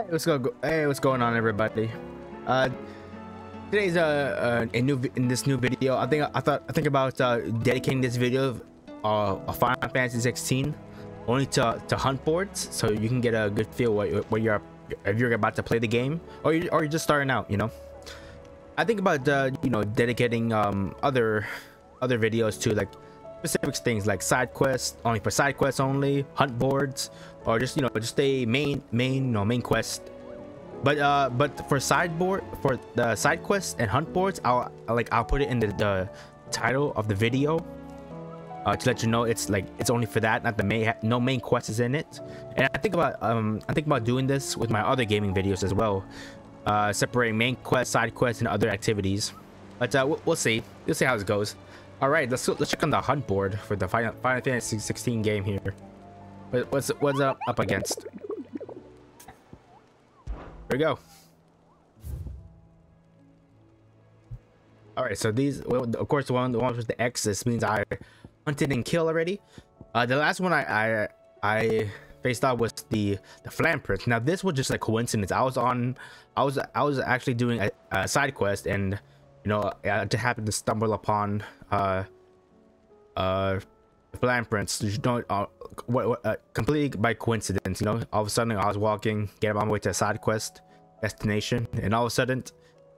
Hey, what's go? Hey, what's going on, everybody? Uh, today's uh, uh a new in this new video. I think I thought I think about uh, dedicating this video uh a Final Fantasy 16 only to to hunt boards, so you can get a good feel what what you're if you're about to play the game or you or you're just starting out. You know, I think about uh, you know dedicating um other other videos to like specific things like side quests only for side quests only hunt boards or just you know just a main main no main quest. But uh but for sideboard for the side quests and hunt boards i'll like i'll put it in the, the title of the video uh, to let you know it's like it's only for that not the main no main quest is in it. And i think about um i think about doing this with my other gaming videos as well uh separating main quest side quests and other activities. But uh we'll, see. We'll see how it goes all right, let's let's check on the hunt board for the Final, Final Fantasy 16 game here. What's what's up up against? Here we go. All right, so these, well, of course, the one the one with the X. This means I hunted and killed already. Uh, the last one I I I faced off was the the Flan Prince. Now this was just a coincidence. I was on, I was I was actually doing a, a side quest and you know, I just happened to stumble upon uh uh. You don't uh, what, uh, completely by coincidence. You know, all of a sudden I was walking, get on my way to a side quest destination, and all of a sudden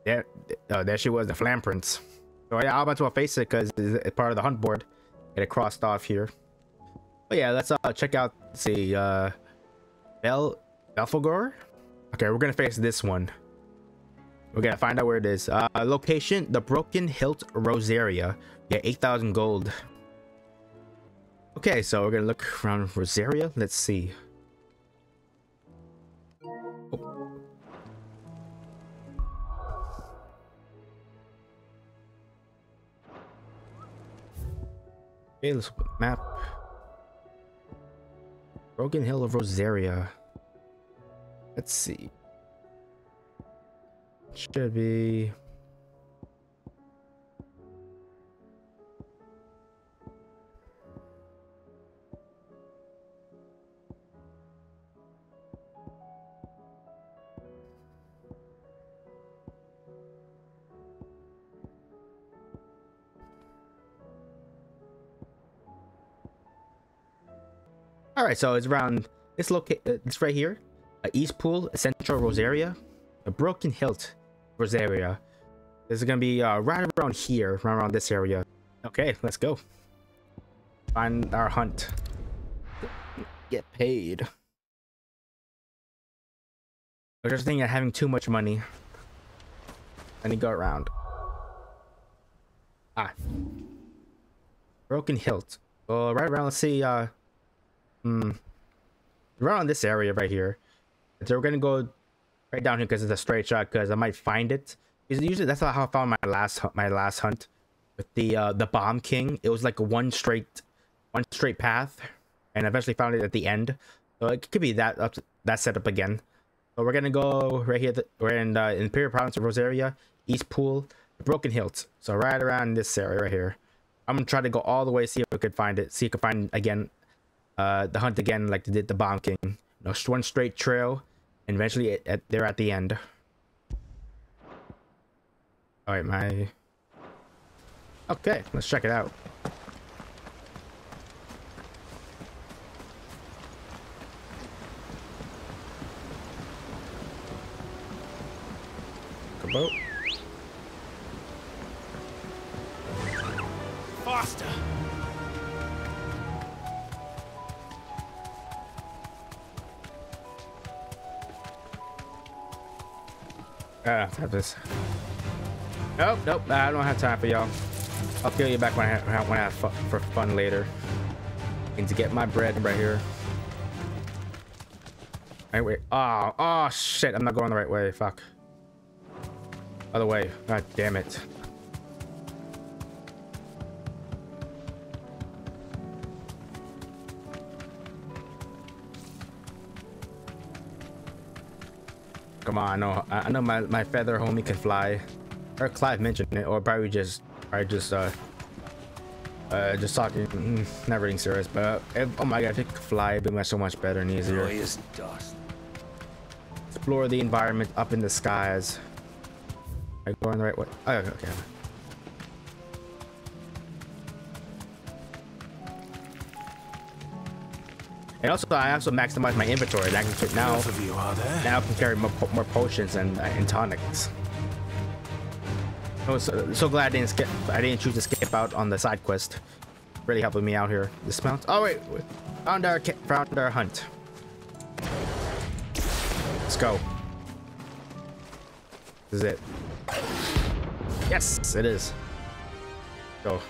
there uh, there she was, the Flan Prince. So yeah, I'm about to face it because it's part of the hunt board. Get it crossed off here. But yeah, let's uh check out see uh Bel Belphegor. Okay, we're gonna face this one. We're gonna find out where it is. Uh, location: the Broken Hilt Rosaria. Yeah, 8,000 gold. Okay, so we're gonna look around Rosaria. Let's see. Oh. Okay, let's open map. Broken Hill of Rosaria. Let's see. Should be... All right, so it's around it's located. It's right here, uh, East Pool, Central Rosaria, a Broken Hilt, Rosaria. This is gonna be uh, right around here, right around this area. Okay, let's go. Find our hunt. Get paid. I was just thinking of having too much money. Let me go around. Ah. Broken hilt. Well, right around, let's see, uh, hmm. Around this area right here. So we're gonna go right down here because it's a straight shot because I might find it. Because usually that's how I found my last my last hunt with the uh, the bomb king. It was like one straight one straight path, and eventually found it at the end. So it could be that up that setup again. So we're gonna go right here. we're in uh, Imperial Province of Rosaria, East Pool, Broken Hilt. So right around this area right here. I'm gonna try to go all the way, see if I could find it. See if I could find again, uh, the hunt again, like they did the bomb king. You know, one straight trail and eventually at, at, they're at the end. All right my okay let's check it out. Boat. Faster Uh, have this. Nope, nope. I don't have time for y'all. I'll kill you back when I have, when I have for fun later. Need to get my bread right here. Wait. Oh, oh shit! I'm not going the right way. Fuck. Other way. God damn it. Come on, I know, I know my, my feather homie can fly. Or Clive mentioned it, or probably just, probably just, uh, uh, just talking, mm, not really serious, but if, oh my god, if it could fly, it'd be so much better and easier. It's explore the environment up in the skies. Am I going the right way? Oh, okay. okay. And also, I also maximize my inventory. Now, there? now I can carry more, more potions and, uh, and tonics. I was uh, so glad I didn't skip. I didn't choose to skip out on the side quest. Really helping me out here. Dismount. Oh wait, wait. found our found our hunt. Let's go. This is it. Yes, it is. Go.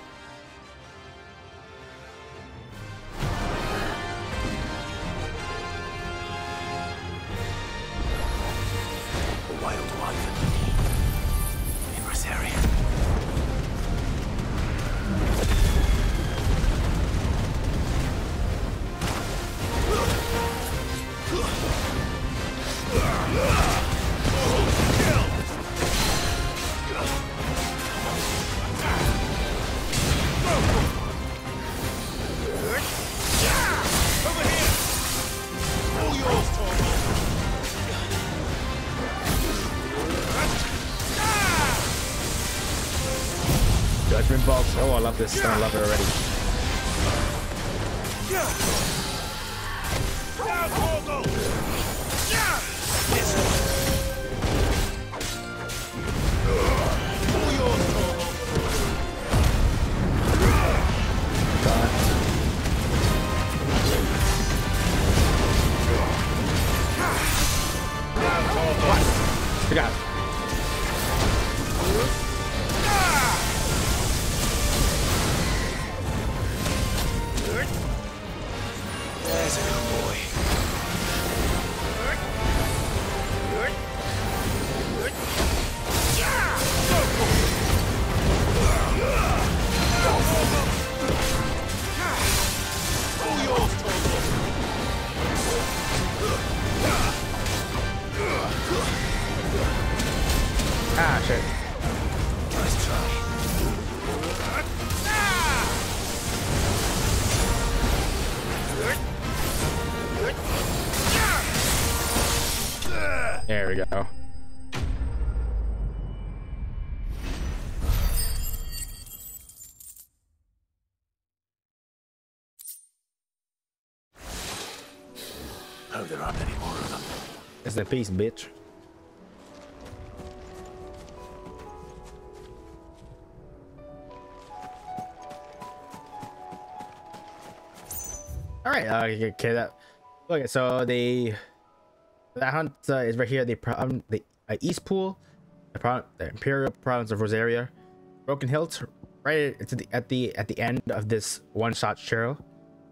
This. I love it already. In peace, bitch. All right. Uh, okay. That. Okay. So the that hunt uh, is right here. The um, the uh, East Pool, the, pro- the Imperial Province of Rosaria, Broken Hills, right at the at the at the end of this one shot trail.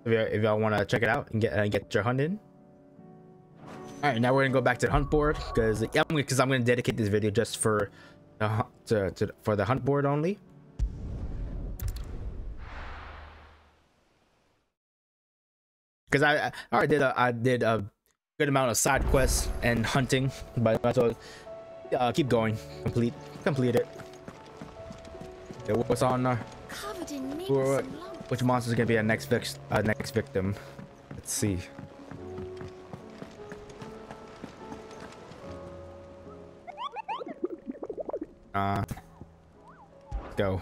If you if y'all want to check it out and get uh, get your hunt in. All right, now we're gonna go back to the hunt board because yeah, because I'm, gonna dedicate this video just for the to, to for the hunt board only. Because I, I already did a, I did a good amount of side quests and hunting, but as well uh, keep going, complete complete it. Okay, what's on? Uh, Covered in nicks who- and lumps. which monster is gonna be our next vic- uh, next victim? Let's see. Uh, go.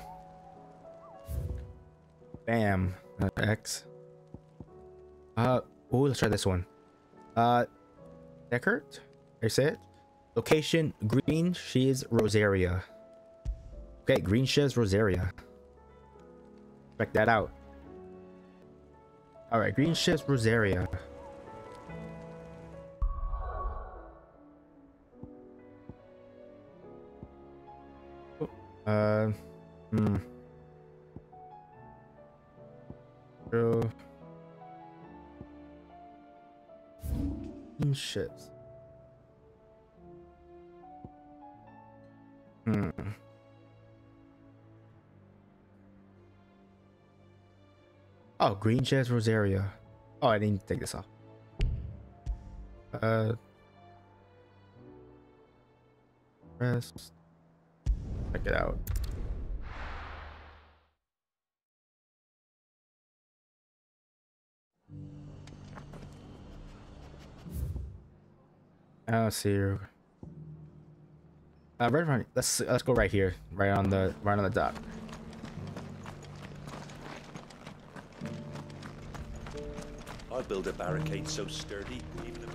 Bam. Uh, X. Uh, oh, let's try this one. Uh, Deckert. I say it. Location: Green Shiz Rosaria. Okay, Green Shiz Rosaria. Check that out. All right, Green Shiz Rosaria. Uh, hmm. True. Ships. Hmm. Oh, Green Jazz Rosaria. Oh, I didn't take this off. Uh. Rest. Check it out. I let's see. you. Uh, right, right. Let's let's go right here, right on the right on the dock. I'd build a barricade so sturdy, even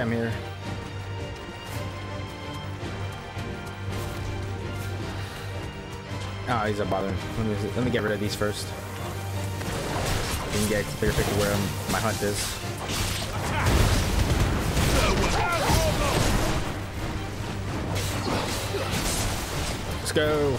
I'm here. Oh, ah, he's a bother. Let me, let me get rid of these first. You can get a clear picture where my hunt is. Let's. Go.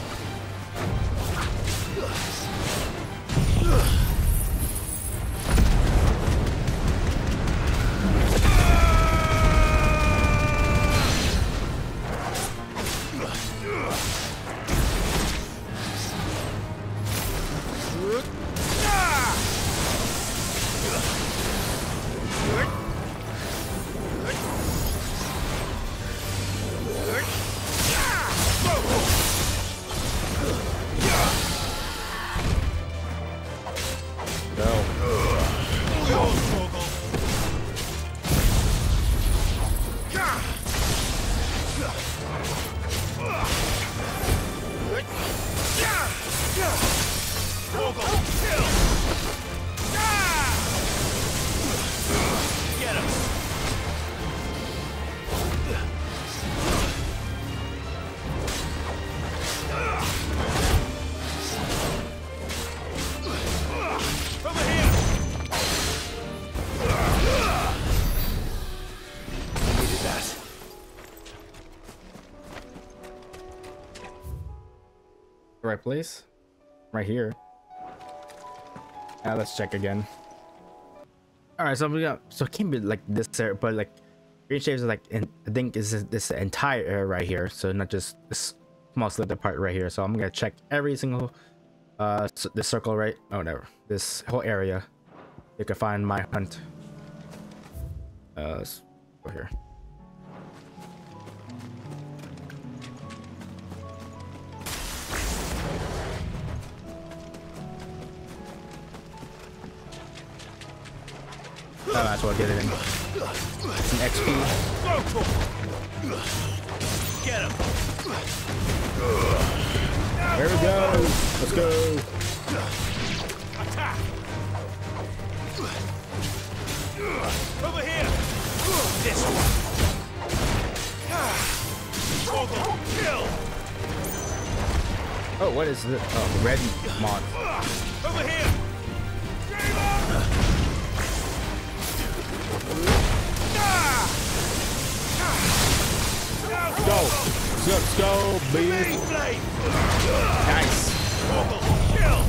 Place? Right here. Now let's check again. Alright, so we got so it can't be like this area, but like green shapes is like in, I think is this, entire area right here, so not just this small sliver part right here. So I'm gonna check every single uh this circle right oh whatever this whole area. You can find my hunt. Uh let's go here. Oh, that's what I get it in. Some XP. Get him! There we go. Let's go. Attack! Over here! This one! Struggle! Kill! Oh, what is this? Oh, red mod. Over here! Go. Let's go. Blade! Nice. Kill!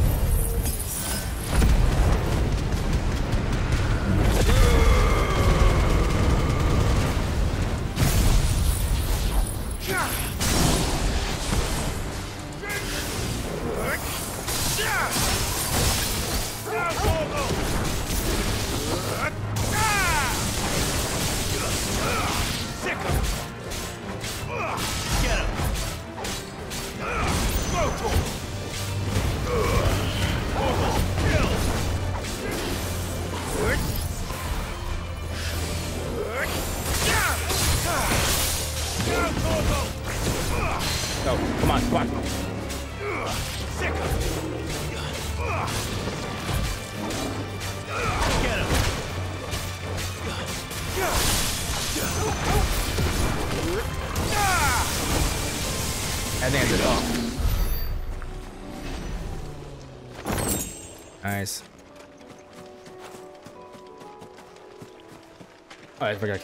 Oh, I forgot.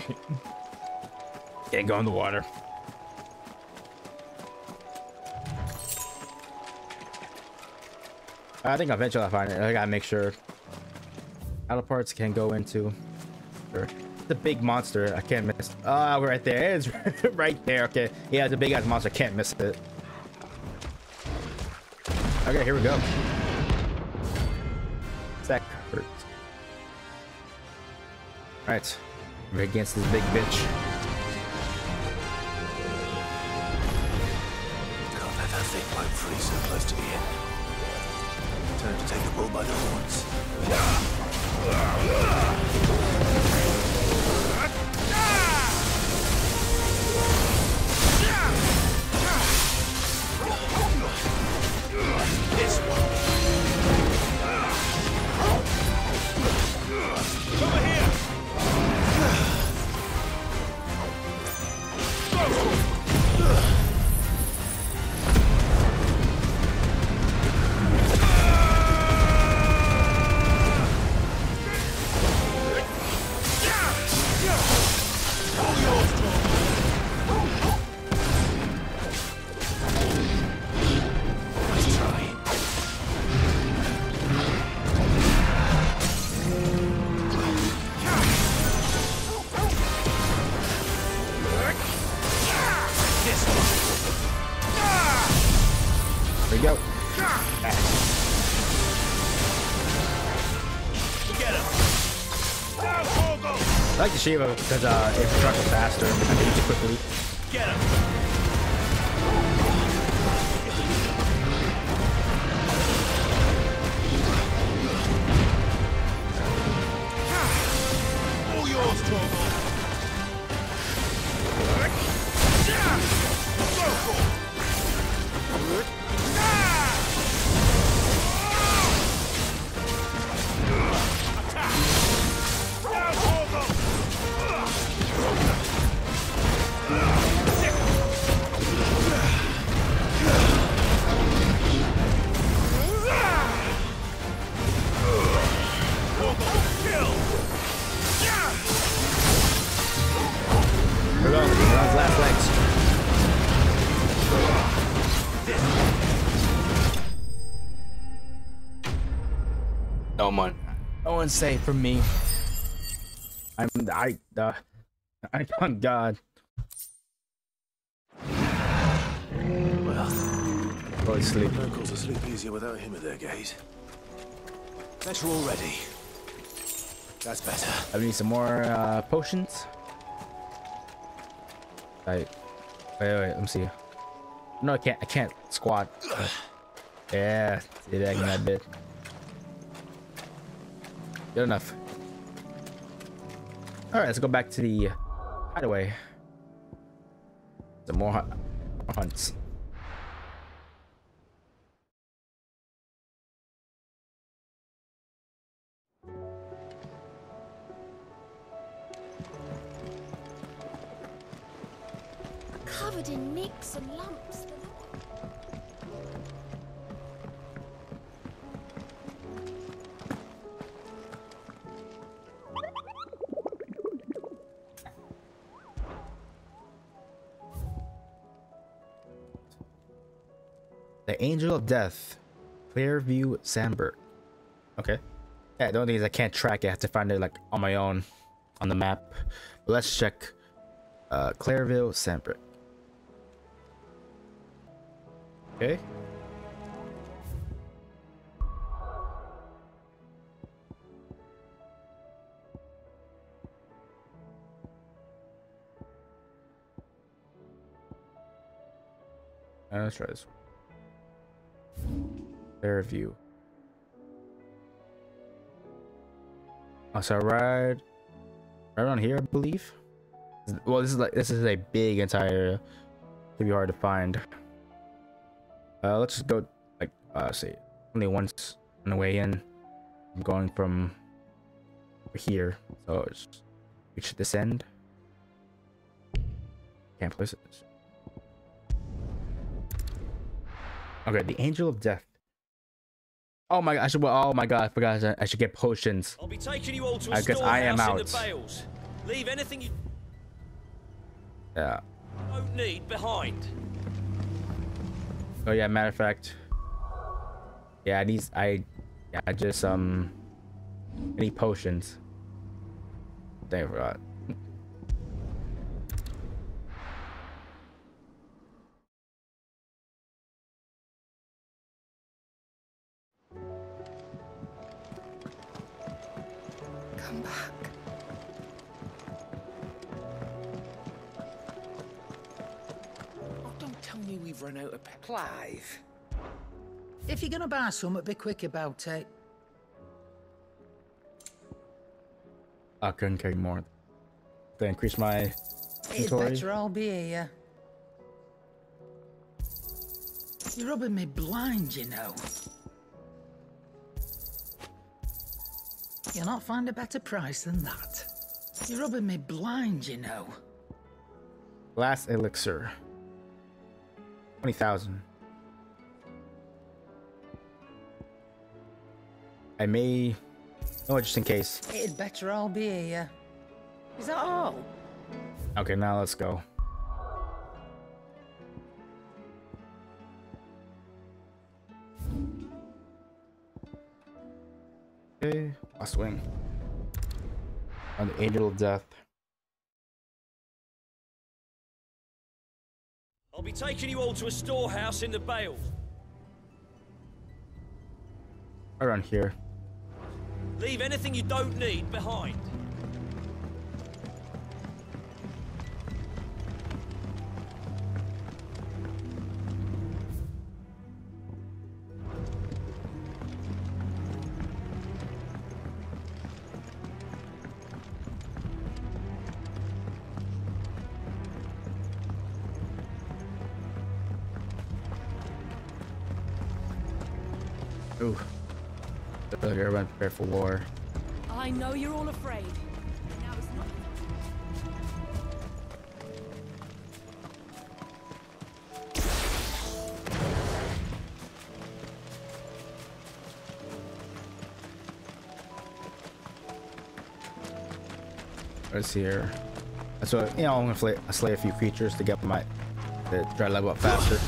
Can't go in the water. I think eventually I'll find it. I gotta make sure. Auto parts can go into. Sure. The big monster. I can't miss. Ah, oh, right there. It's right there. Okay. Yeah, it's a big ass monster. Can't miss it. Okay, here we go. That hurt. Alright. We're against this big bitch. Shiva because uh, it constructs faster No one's safe from me. I'm I uh I on God. Well, Go to sleep. locals will sleep easier without him at their gate. Better you're all ready. That's better. I need some more uh potions. Right. Wait, wait, let me see. No, I can't I can't squat. Yeah, see that in that bit. Good enough. Alright, let's go back to the hideaway. Some more more hunts. Covered in nicks and lumps. The Angel of Death, Clearview Sandberg. Okay. Yeah, the only thing is I can't track it. I have to find it like on my own on the map. But let's check uh Clareville Sandberg. Okay. Let's try this one. Fairview. Oh, so right, right around here, I believe. Well, this is like this is a big entire. It'd be hard to find. Uh, let's just go like uh, say only once on the way in. I'm going from here, so it's reach this end. Can't place it. Okay, the Angel of Death. Oh my! I should. Oh my God! I forgot. I should get potions. I'll be taking you all to a I guess I am storehouse in out. the Vales. Leave anything you Yeah. don't need behind. Oh yeah, matter of fact. Yeah, I need I yeah, I just um I need potions. Dang, I Clive. If you're gonna buy something, be quick about it. I couldn't carry more. To increase my It's better I'll be here. You're rubbing me blind, you know. You'll not find a better price than that. You're rubbing me blind, you know. Last elixir. Twenty thousand. I may Oh just in case. It'd better I'll be here. Is that all? Okay, now let's go. Okay, last wing. On the Angel of Death. I'll be taking you all to a storehouse in the Vales. Around here. Leave anything you don't need behind. Earlier, I prepare for war. I know you're all afraid. Now is not What's here? So, you know, I'm gonna slay, slay a few creatures to get my to try to level up faster.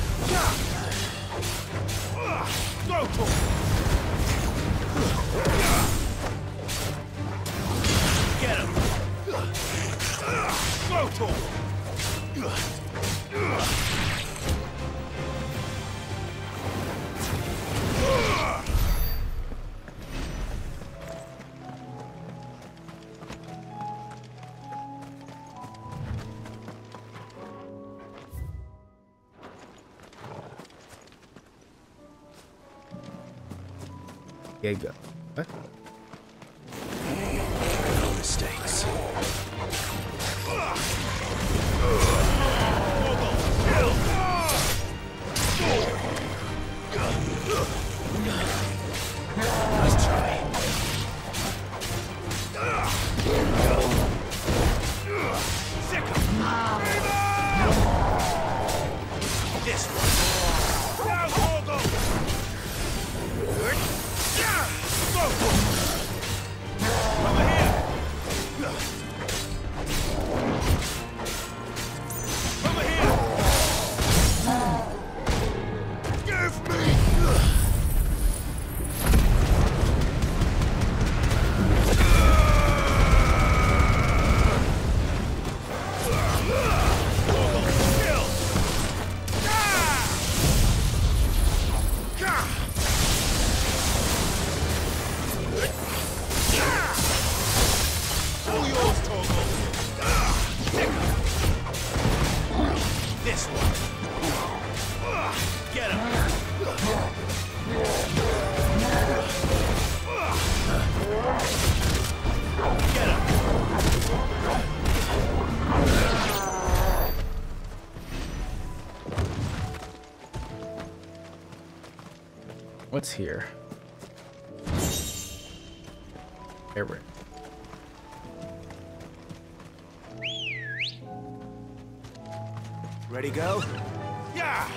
Get him! Go to! Yeah, go. What's here? Everett. Ready, go? Yeah!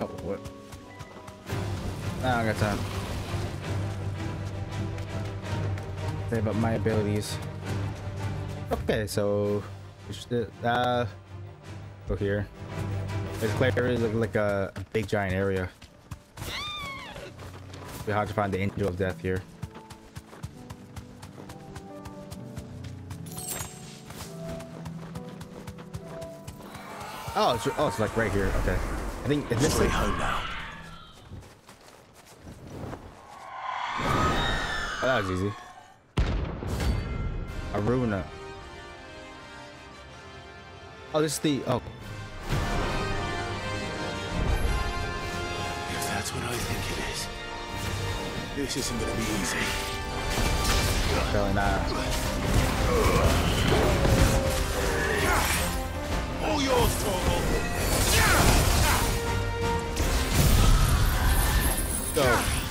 Oh, ah, I got time. Save up my abilities. Okay, so uh go here. It's clear is like, like a big giant area. We have to find the angel of death here. Oh, it's, oh, it's like right here. Okay. I think is this like, home now. oh, that was easy. Aruna. Oh, this is the oh. If that's what I think it is, this isn't gonna be easy. Apparently not. All yours, Torgal. Go.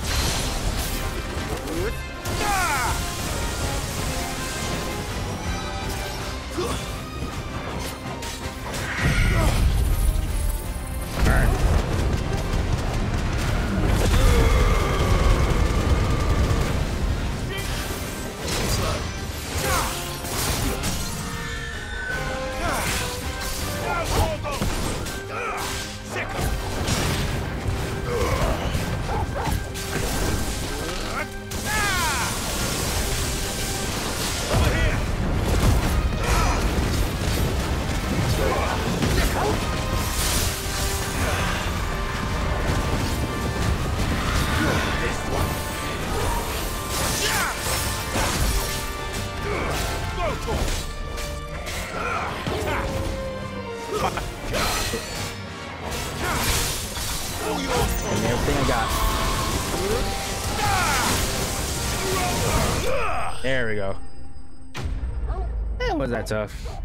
That tough.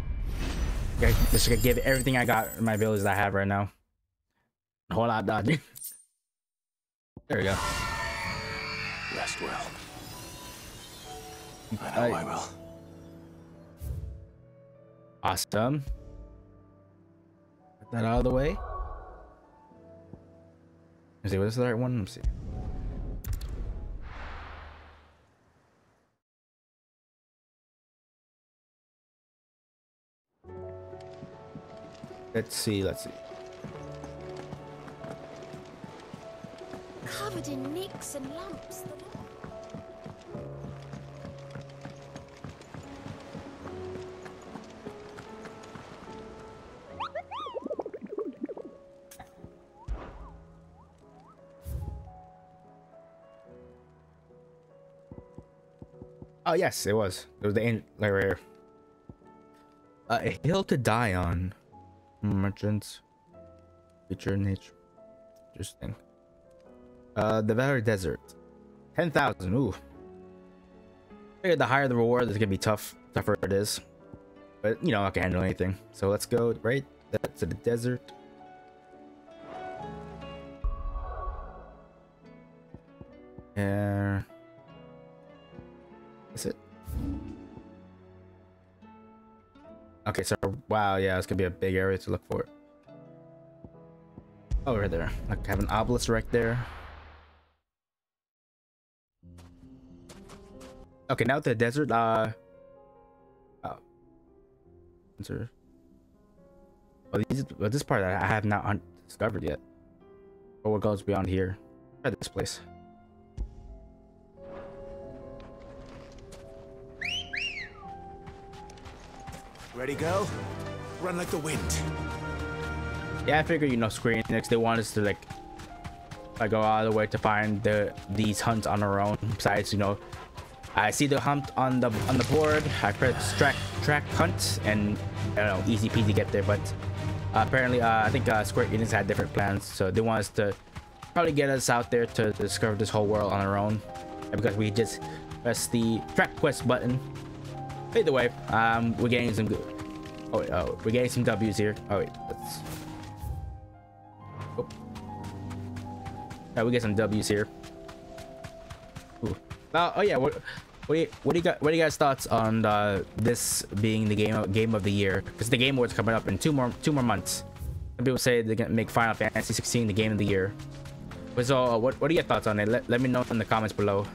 Okay, just gonna give everything I got in my abilities I have right now. A whole lot dodging. There we go. Rest well. I know I- I will. Awesome. Get that out of the way. Let's see, what's the right one? Let's see. Let's see, let's see. Covered in nicks and lumps. Oh yes, it was. It was the an- like right here. Uh, a hill to die on. Merchants. Feature nature. Interesting. Uh, the Valley Desert. Ten thousand. Ooh. Figured the higher the reward, it's gonna be tough. Tougher it is. But you know, I can handle anything. So let's go right to the desert. Yeah. Okay, so wow, yeah, it's gonna be a big area to look for. Oh, right there. Like I have an obelisk right there. Okay, now the desert. Uh. Oh. Answer. Oh, these, well, this part I have not discovered yet. But what goes beyond here? Try this place. Ready, go? Run like the wind. Yeah, I figure you know Square Enix they want us to like, like go all the way to find the these hunts on our own. Besides, you know, I see the hunt on the on the board. I press track track hunt and I don't know, easy peasy get there. But uh, apparently, uh, I think uh, Square Enix had different plans, so they want us to probably get us out there to discover this whole world on our own. Because we just press the track quest button. Either way, um, we're getting some good. Oh, wait, oh, we're getting some W's here. Oh wait, let's. Oh. Yeah, we get some W's here. Ooh. Uh, oh yeah, what, what do you what do you got? What are you guys' thoughts on uh, this being the game of, game of the year? Because the Game Awards coming up in two more two more months. Some people say they're gonna make Final Fantasy 16 the game of the year. But so, uh, what what are your thoughts on it? Let let me know in the comments below.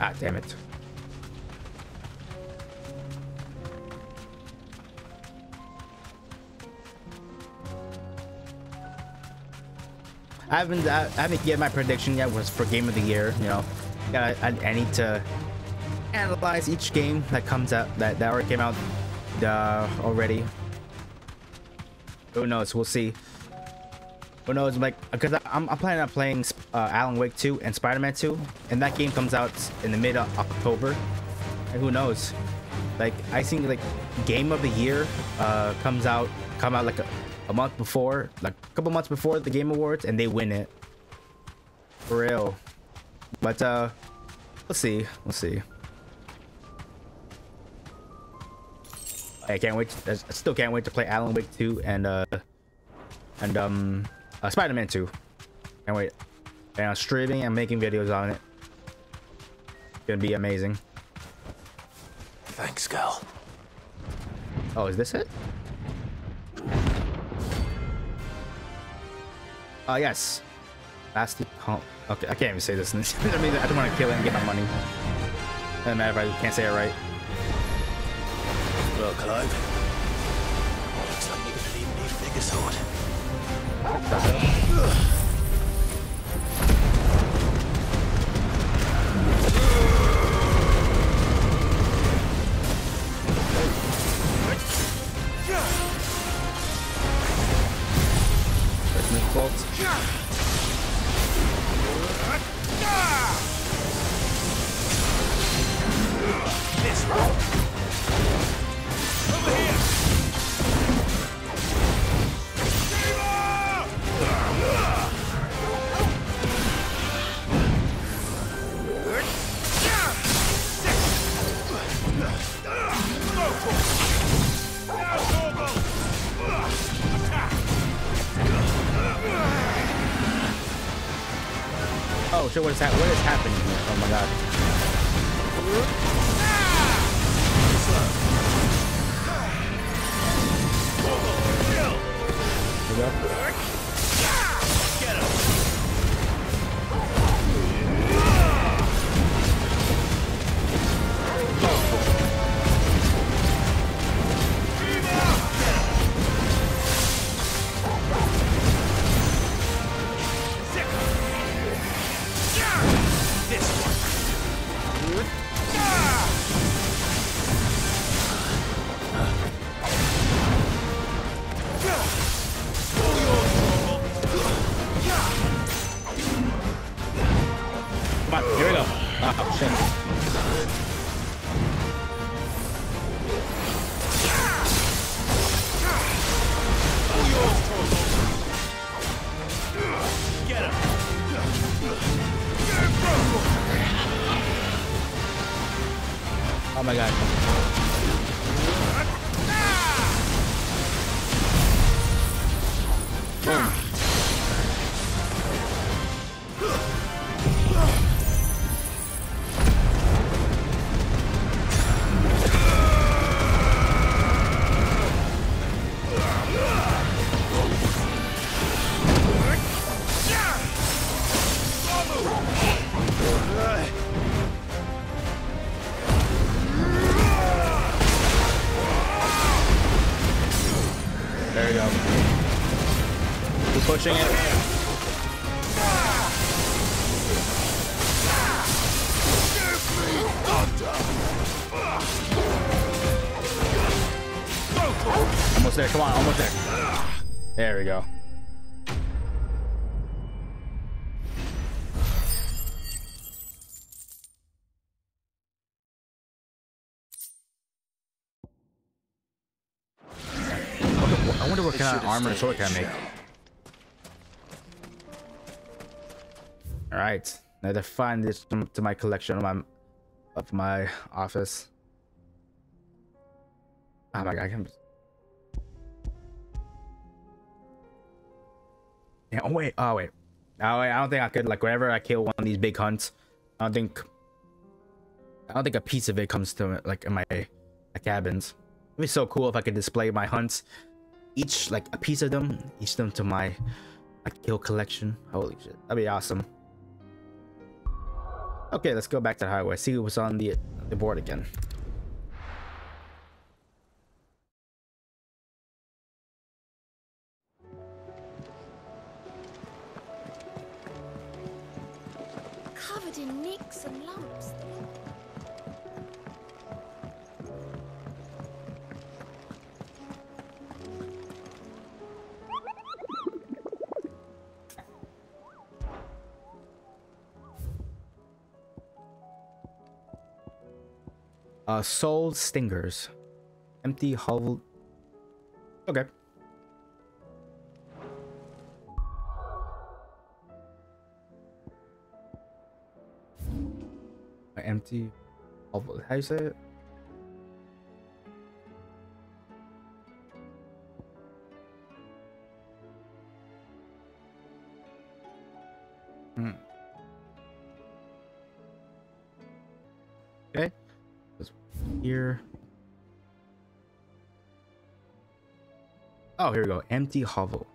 Ah, damn it. I haven't I haven't yet my prediction yet was for game of the year. You know, yeah, I, I need to analyze each game that comes out that that already came out uh, already. Who knows? We'll see. Who knows? Like, because I'm, I'm planning on playing uh, Alan Wake 2 and Spider-Man 2, and that game comes out in the mid of October. And who knows? Like, I think like Game of the Year uh, comes out come out like a, a month before, like a couple months before the Game Awards, and they win it. For real. But uh, we'll see. We'll see. I can't wait. To, I still can't wait to play Alan Wake 2 and uh and um uh, Spider-Man 2. Can't wait. And I'm streaming and making videos on it. It's gonna be amazing. Thanks, Gal. Oh, is this it? Uh, yes. Last oh, Okay, I can't even say this. I mean, I don't want to kill it and get my money. Doesn't matter if I can't say it right. Well, Clive. Looks like you're gonna need me bigger sword. You go. Keep pushing it. Almost there. Come on, almost there. There we go. Armor sword can make. All right, now to find this to to my collection of my of my office. Oh my god, I can. Yeah. Oh wait. Oh wait. Oh wait. I don't think I could like whenever I kill one of these big hunts. I don't think. I don't think a piece of it comes to like in my, my cabins. It'd be so cool if I could display my hunts, each like a piece of them, each of them to my a kill collection. Holy shit, that'd be awesome. Okay, let's go back to the highway. See what's on the the board again. Covered in nicks and lumps. Uh, soul stingers, empty hovel. Okay. Empty hovel. How you say it? Hmm. Okay. Here. Oh, here we go. Empty hovel.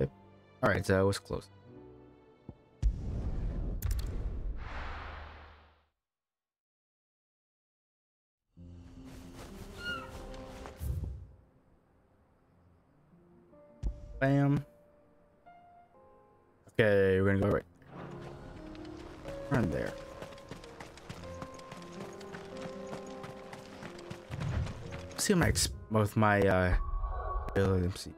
Okay. All right, so it was close. Bam. Okay, we're gonna go right. Run there. See my both my uh ability. Let me see.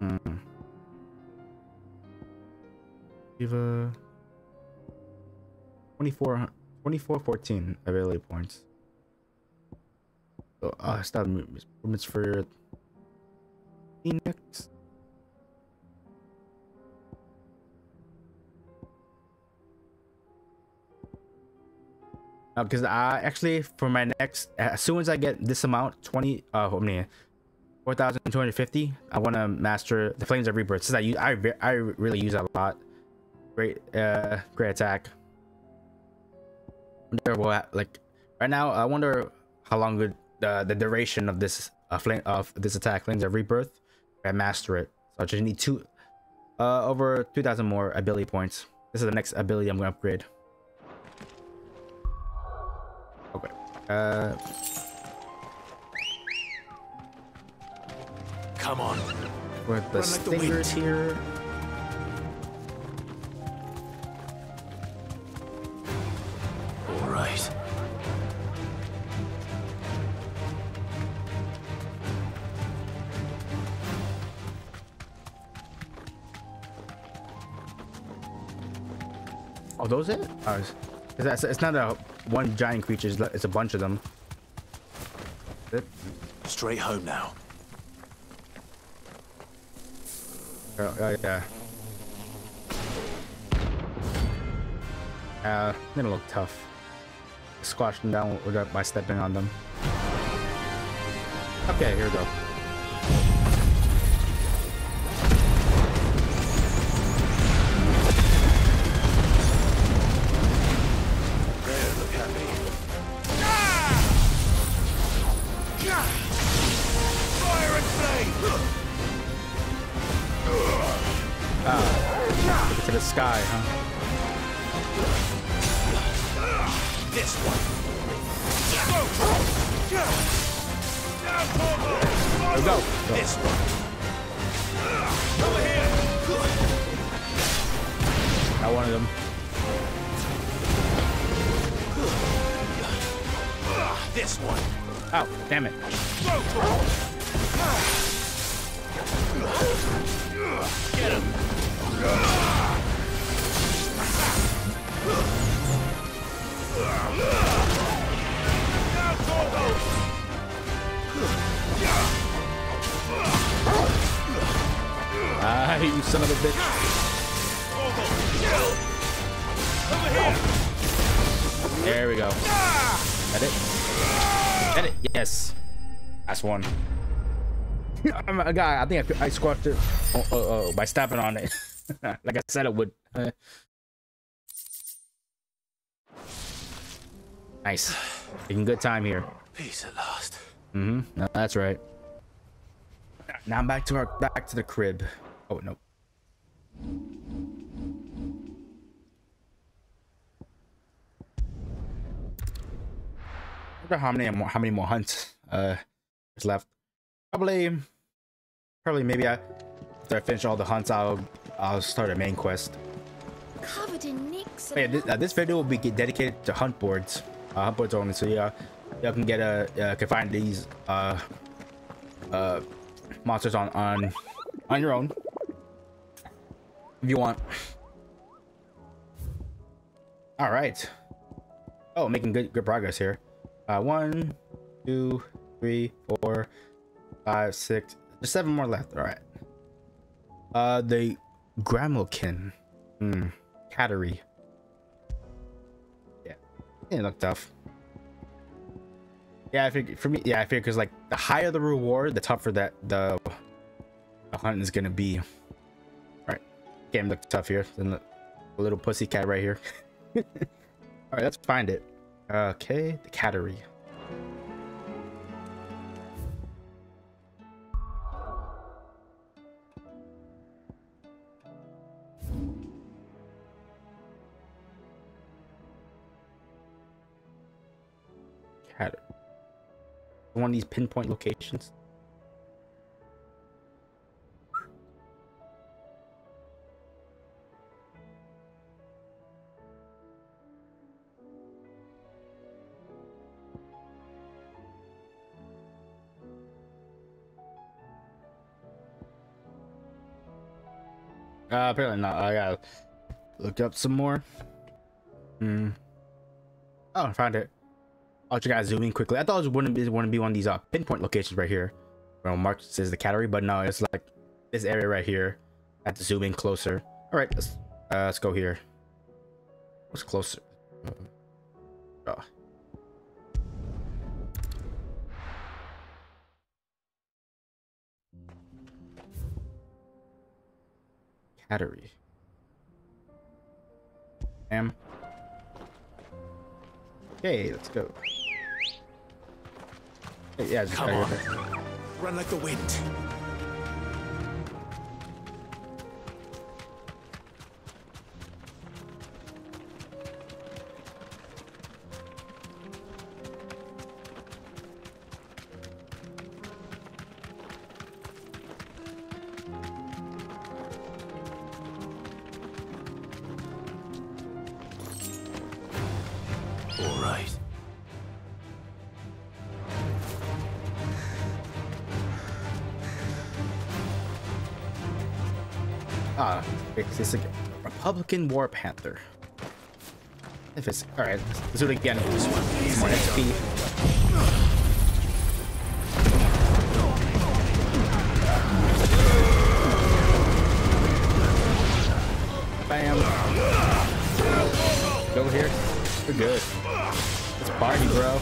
Hmm. Viva 24 24 14 ability points. So uh stop movements for Phoenix. Because I actually for my next as soon as I get this amount 20 uh how many 4250 I want to master the flames of rebirth since I use I, I really use that a lot. Great uh great attack. Wonder what like right now I wonder how long would the the duration of this uh flame of this attack flames of rebirth I master it. So I just need two uh over 2000 more ability points. This is the next ability I'm gonna upgrade Uh, Come on. we're the Run like the stingers here. All right. Oh, those it? Oh, it's, it's, not a one giant creature. It's, it's a bunch of them. Straight home now. oh, oh, yeah. Uh, gonna look tough. Squash them down without by stepping on them. Okay, here we go. Ah, you son of a bitch. There we go. That it? That it? Yes. That's one. I'm a guy. I think I, I squashed it oh, oh, oh, by stepping on it, like I said it would. Nice. Taking good time here. Peace at last. Mm-hmm. No, that's right. Now I'm back to our back to the crib. Oh no. how many more how many more hunts uh is left. Probably probably maybe I after I finish all the hunts I'll I'll start a main quest. Covered in nicks Yeah, this, uh, this video will be dedicated to hunt boards, uh, hunt boards only. So yeah, y'all can get a uh, can find these uh uh monsters on on on your own if you want. All right. Oh, making good good progress here. Uh, one, two, three, four, five, six. There's seven more left. All right. Uh, the Grimalkin. Hmm. Cattery. Yeah. It look tough. Yeah, I think for me, yeah, I figure because like the higher the reward, the tougher that the, the hunt is gonna be. Game looks tough here. Then the, little pussy cat right here. All right, let's find it. Okay, the cattery. Cat. One of these pinpoint locations. Uh, apparently not. I gotta look up some more. Hmm. Oh, I found it. I'll just gotta zoom in quickly. I thought it wouldn't be wouldn't be one of these uh pinpoint locations right here. Well, Mark says the cattery, but no, it's like this area right here. I have to zoom in closer. All right, let's uh, let's go here. What's closer? Oh. Cattery. Damn. Okay, let's go. Hey, yeah, just Come on. Run like the wind. It's, it's a Republican War Panther. If it's all right, let's do it again. More XP. Bam. Go over here. We're good. Let's party, bro.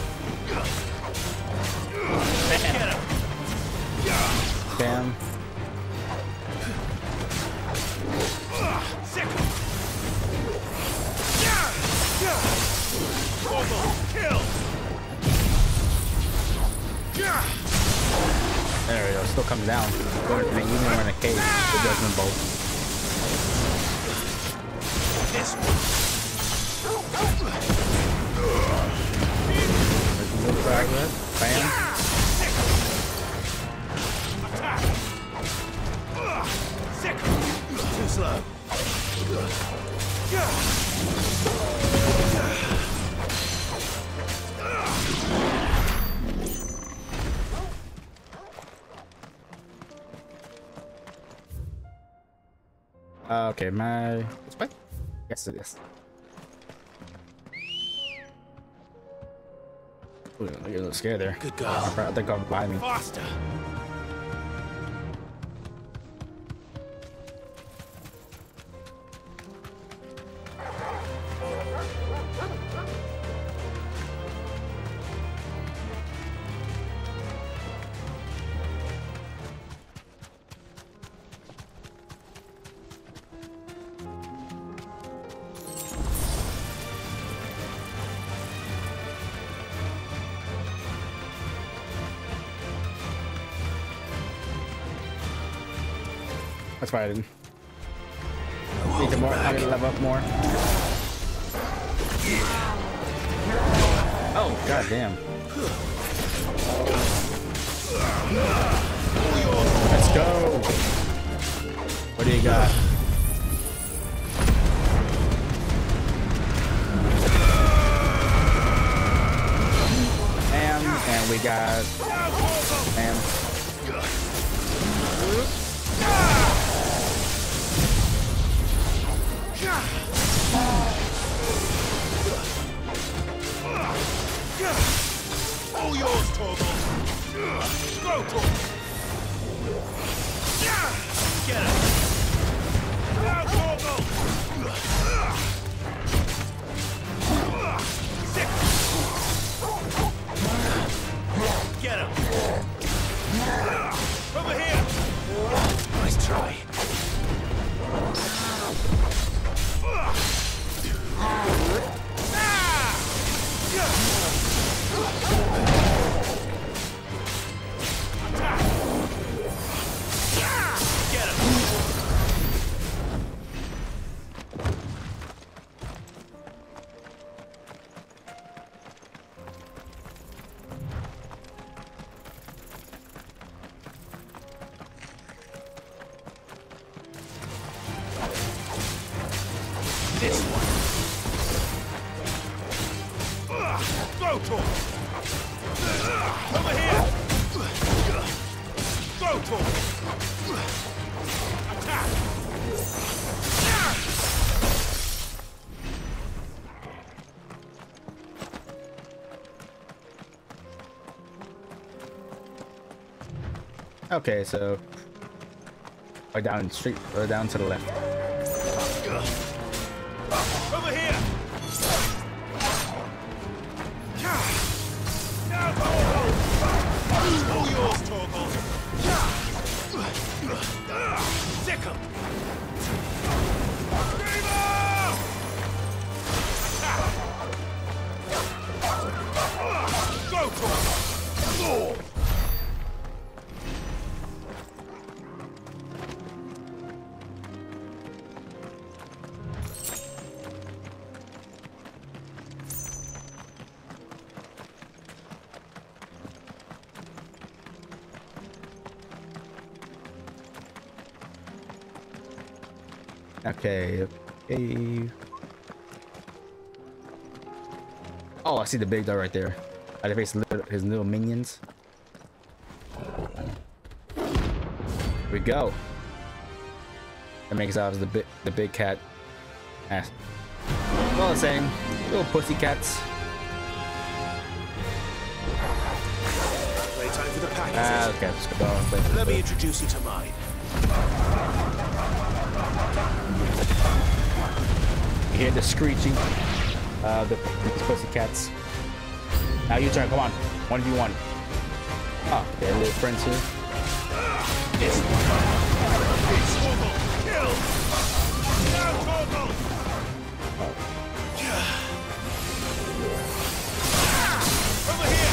Okay, my this way. Yes, it is. Ooh, I get a little scared there. Good girl. I think I'm behind me. Faster. That's why I didn't. Need to more. I need to level up more. Oh god damn. Let's go. What do you got? Okay, so or down straight or down to the left. I see the big dog right there. I face his little, his little minions. Here we go. That makes out as the big the big cat. Ass. All the same, little pussy cats. Playtime for the pack. Ah, okay, let's go. on, play Let me introduce you to mine. You hear the screeching of the these pussy cats. Now you turn, come on. One v one. Ah, oh, they're little friends here. This one. Over here.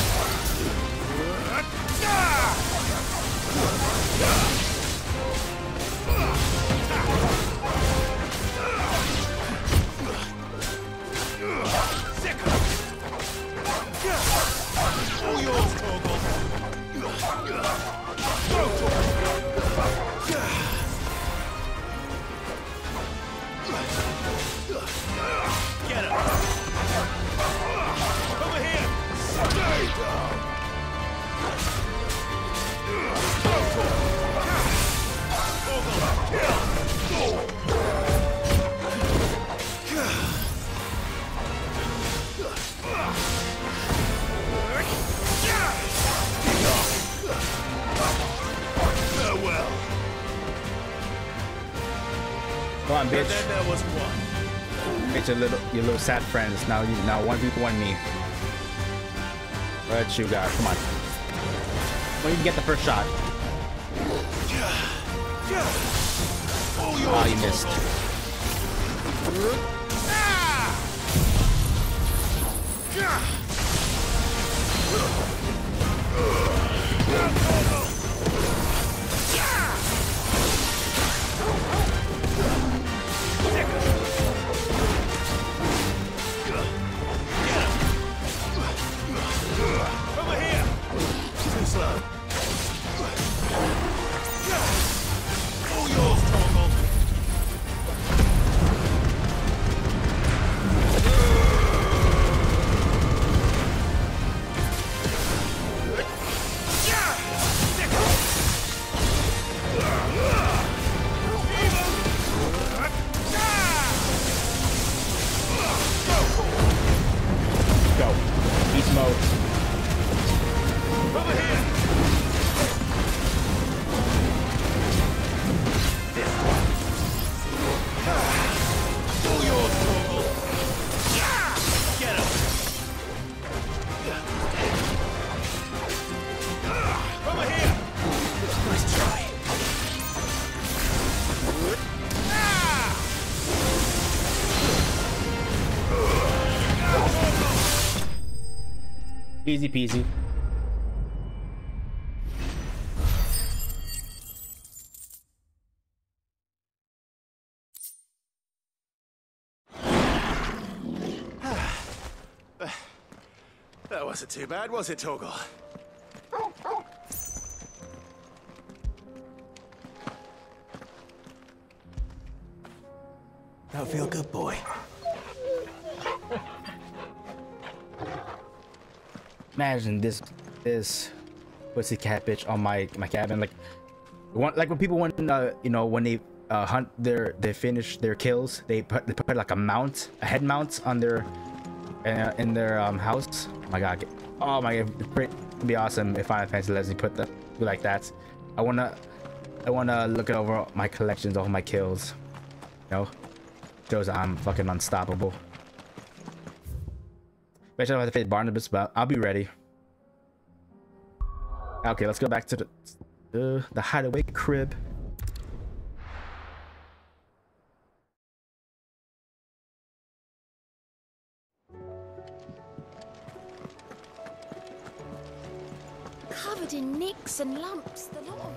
All yours, Torgal. Get him. Over here! Stay down! Come on, bitch. then there was one. It's your little your little sad friends. Now you now one people, one me. What you got? Come on. Well, you can get the first shot. Ah, yours, you missed. Easy peasy. That wasn't too bad, was it, Torgal? Don't feel good, boy. Imagine this this pussy cat bitch on my my cabin like one like when people want uh you know when they uh hunt their they finish their kills they put they put like a mount a head mount on their uh, in their um house. Oh my god oh my god it'd be awesome if Final Fantasy Leslie put the like that. I wanna I wanna look over my collections of my kills. You know? Shows I'm fucking unstoppable Bet you I'll have to face Barnabas, but I'll be ready. Okay, let's go back to the the, the hideaway crib. Covered in nicks and lumps, the lot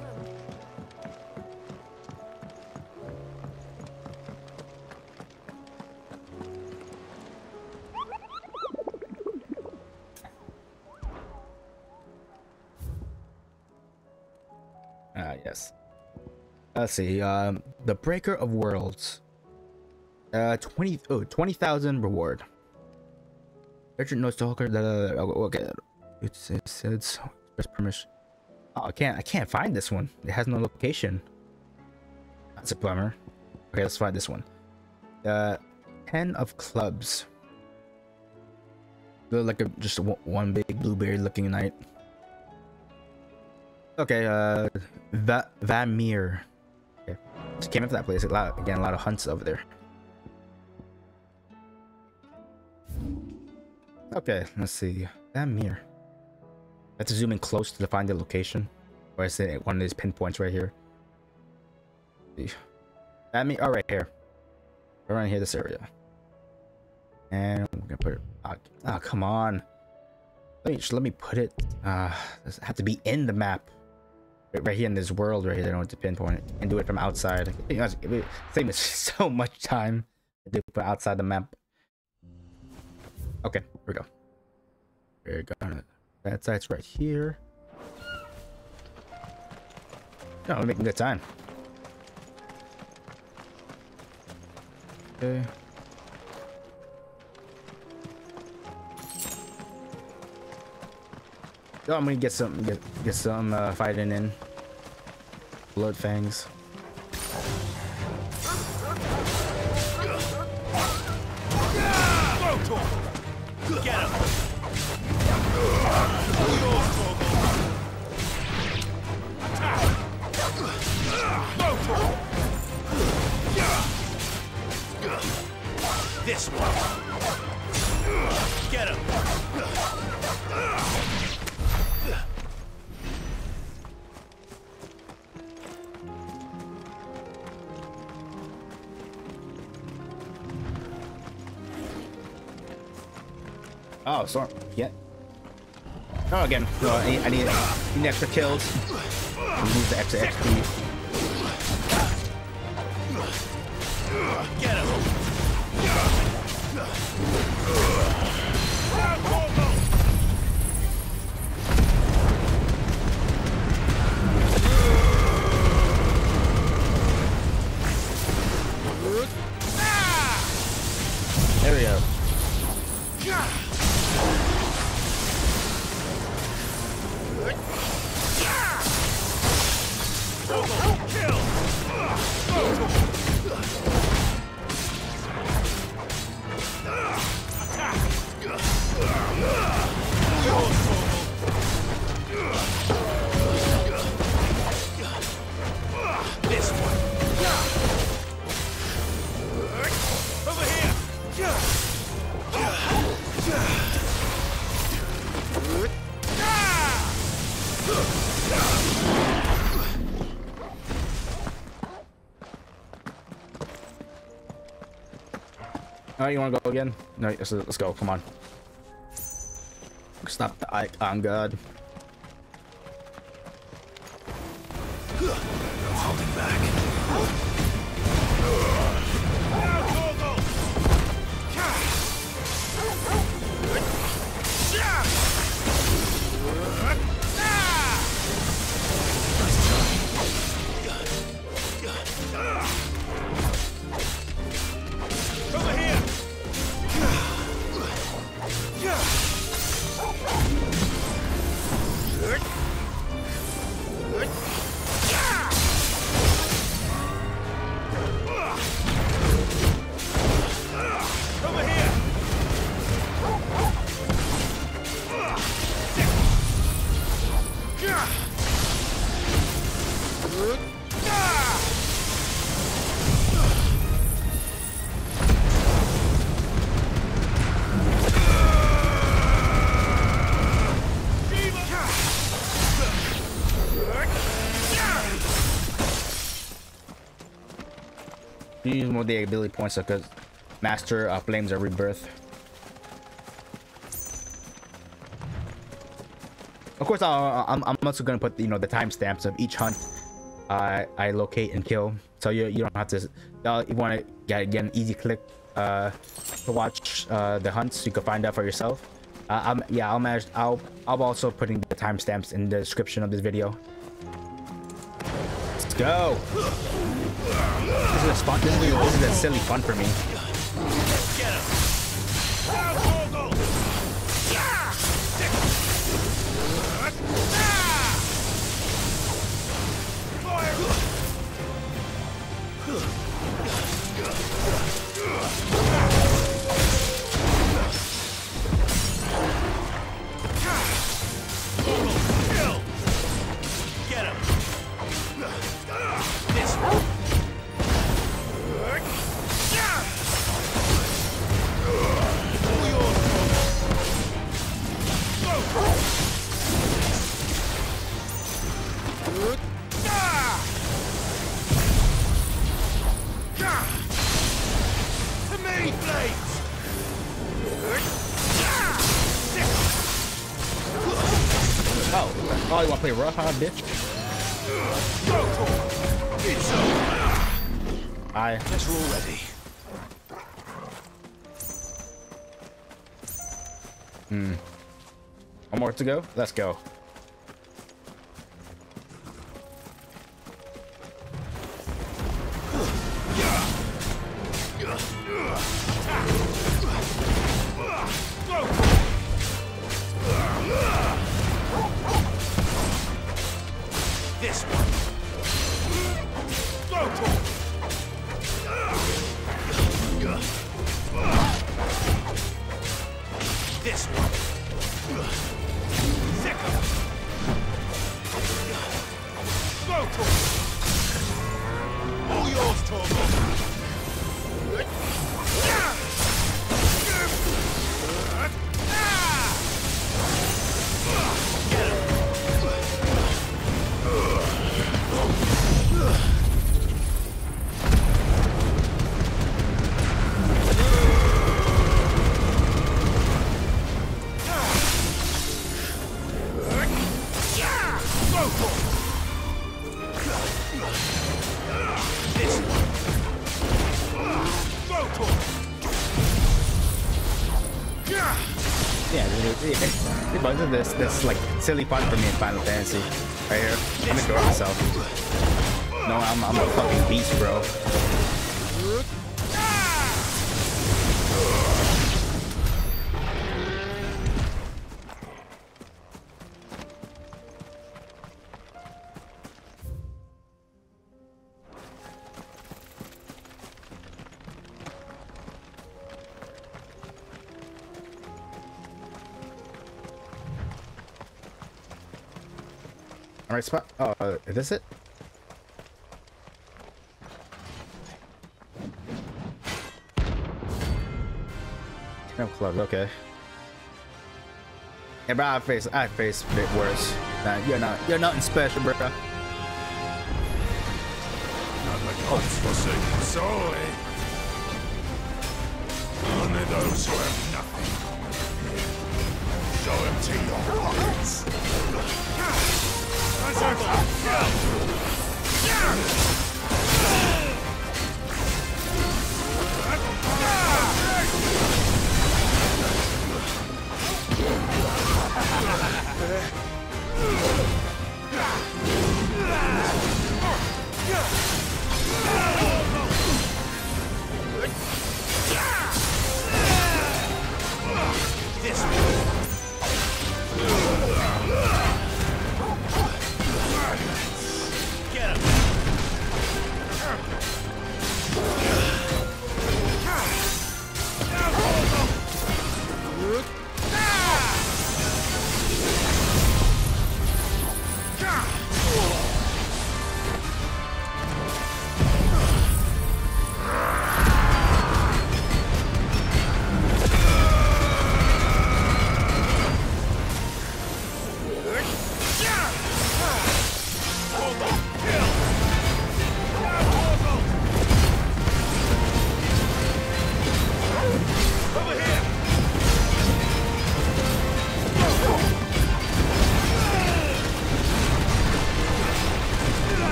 Let's see. Um, the Breaker of Worlds. Uh, 20, oh, 20,000 reward. Richard no stalker. Okay. It's, it says express permission. Oh, I can't, I can't find this one. It has no location. That's a bummer. Okay, let's find this one. Uh, 10 of clubs. Look like a, just a, one big blueberry looking knight. Okay, uh, Va Vamir. Just came into that place. A lot, again, a lot of hunts over there. Okay, let's see. Vamir. I have to zoom in close to find the location, or is it one of these pinpoints right here? That Oh, all right here. Around here, this area. And I'm gonna put it. Oh, oh come on. Let me let me put it. Uh, does it have to be in the map? Right here in this world right here. I don't want to pinpoint it and do it from outside. You know, so much time to do it outside the map. Okay, here we go. We go. That site's right here. Oh, no, we're making good time. Okay. Oh, I'm gonna get some get get some uh, fighting in. Blood fangs. Get him! This one. Get him! Oh, storm. Yeah. Oh, again. No, I need, I need, need extra kills. Remove the extra XP. Get him! You want to go again? No, let's, let's go. Come on. Stop the eye on God. You use more of the ability points because Master uh, Flames are rebirth. Of course, I'm, I'm also gonna put you know the timestamps of each hunt I I locate and kill, so you you don't have to. Uh, you want to get, get an easy click uh, to watch uh, the hunts, you can find out for yourself. Uh, I'm, yeah, I'll manage. I'll I'll also putting the timestamps in the description of this video. Let's go. This is a fun. This is, this is a silly fun for me. You want to play rough, huh, bitch? It's over. I. Guess we're all ready. Hmm. One more to go. Let's go. All yours, Torgal! Silly fun for me in Final Fantasy. Right here. I'm gonna throw myself. No, I'm I'm a fucking beast, bro. Alright, spot. Oh, is this it? No clubs, okay. Yeah, bro, I face I face a bit worse. Nah, you're not you're nothing special, bro. Not the gods forsaken eh? Only those who have nothing. So empty your pockets. Get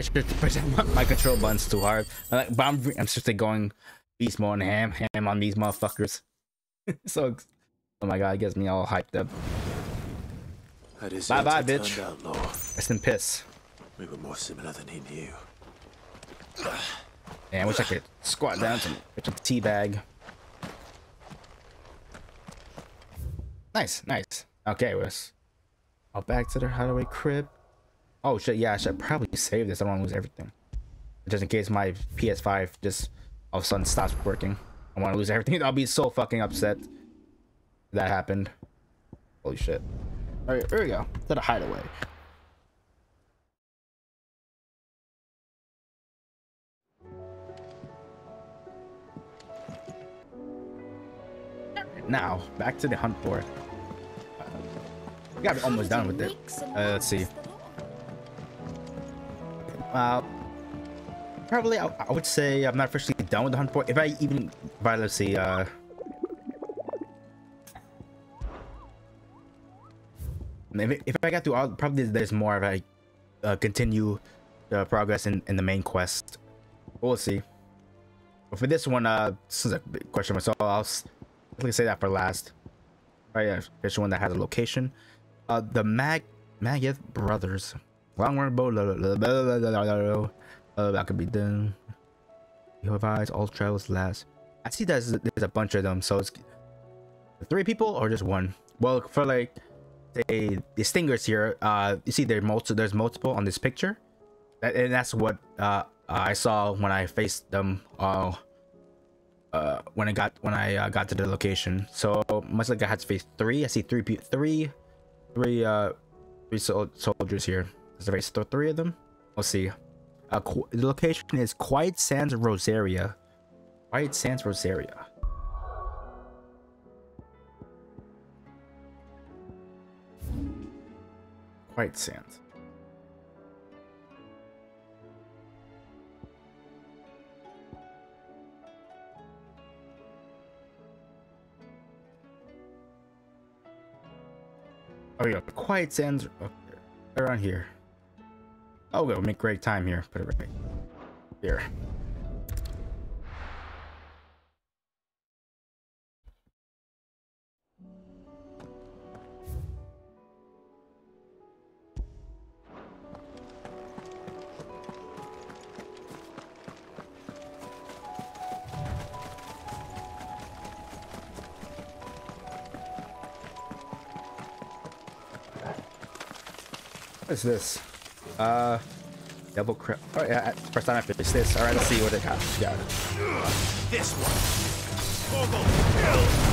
Probably should push my, my control buttons too hard. Like, but I'm, I'm just like going beast mode and ham ham on these motherfuckers. so, oh my god, it gets me all hyped up. Bye bye, bitch. Rest in piss. We were more similar than he knew. Man, I wish I could squat down to a tea bag. Nice, nice. Okay, let's. Oh, back to the hideaway crib. Oh shit, yeah, I should probably save this. I don't want to lose everything. Just in case my PS5 just all of a sudden stops working. I want to lose everything. I'll be so fucking upset. That happened. Holy shit. Alright, here we go. To the hideaway. Now, back to the hunt board. Uh, we gotta almost done with it. Uh, let's see. Uh, probably, I, I would say I'm not officially done with the hunt board. If I even, if I, let's see, uh, if, if I got through all, probably there's more if I uh, continue the progress in, in the main quest. We'll see. But for this one, uh, this is a big question myself. I'll s- let me say that for last. Oh yeah, this one that has a location. Uh, the Mag Mageth brothers. Long. Uh, that could be done. You advise all travels last. I see there's there's a bunch of them. So it's three people or just one. Well, for like say the stingers here, uh, you see. There's multiple on this picture, that, and that's what uh I saw when I faced them. Uh, uh when I got when I uh, got to the location. So much like I had to face three, I see three three three uh three sol- soldiers here. Is there th- three of them? Let's see. Uh, the location is Quiet Sands Rosaria. Quiet Sands Rosaria. Quiet Sands. Oh yeah, quiet sands around here. Oh, we'll make great time here. Put it right here. What's this? Uh, double crap. Oh yeah, first time I finished this. All right, let's see what it has. Yeah. This one. Kill.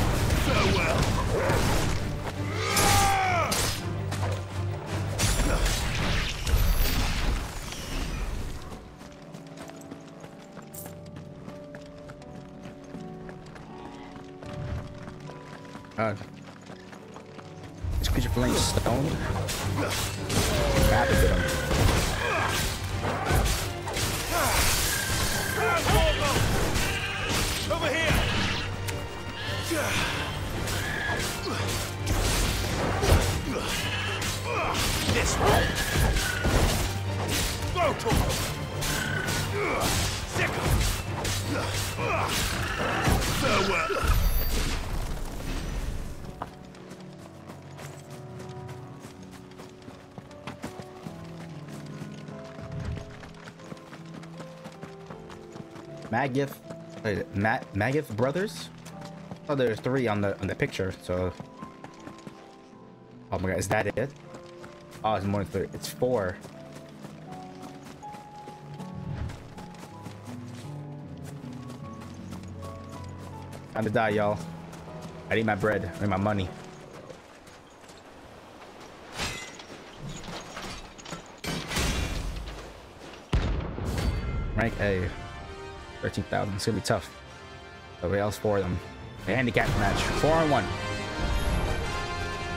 Uh, Mageth, wait, Ma Mageth brothers? Oh, there's three on the on the picture. So, oh my god, is that it? Oh, it's more than three. It's four. Time to die, y'all. I need my bread. I need my money. Rank A. 13,000. It's gonna be tough. Nobody else for them. A handicap match. Four on one.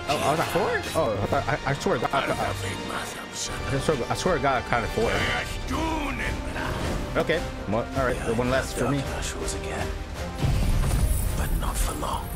Oh, oh I was at four? Oh, I, I, I swear, God, I, I, I, swear, I swear, to God, I counted four. Okay. All right. One less for me. Again. But not for long.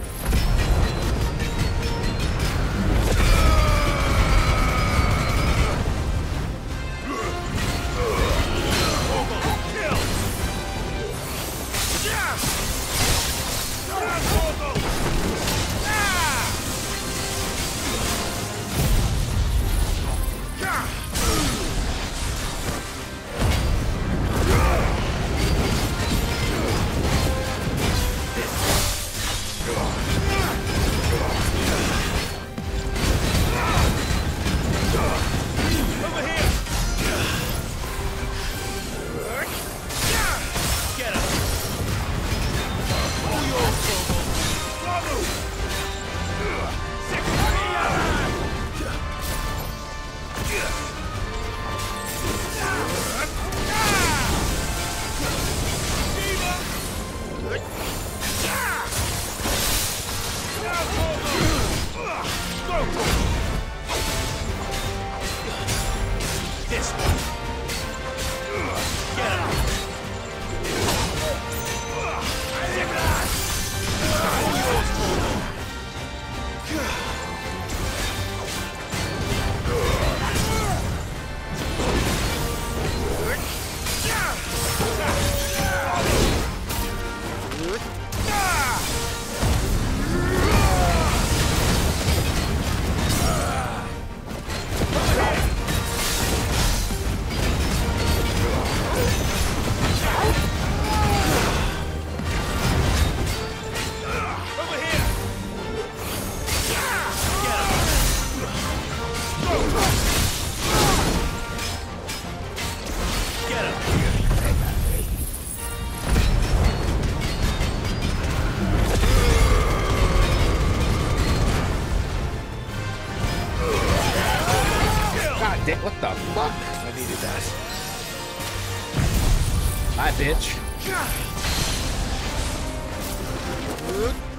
Hi, bitch.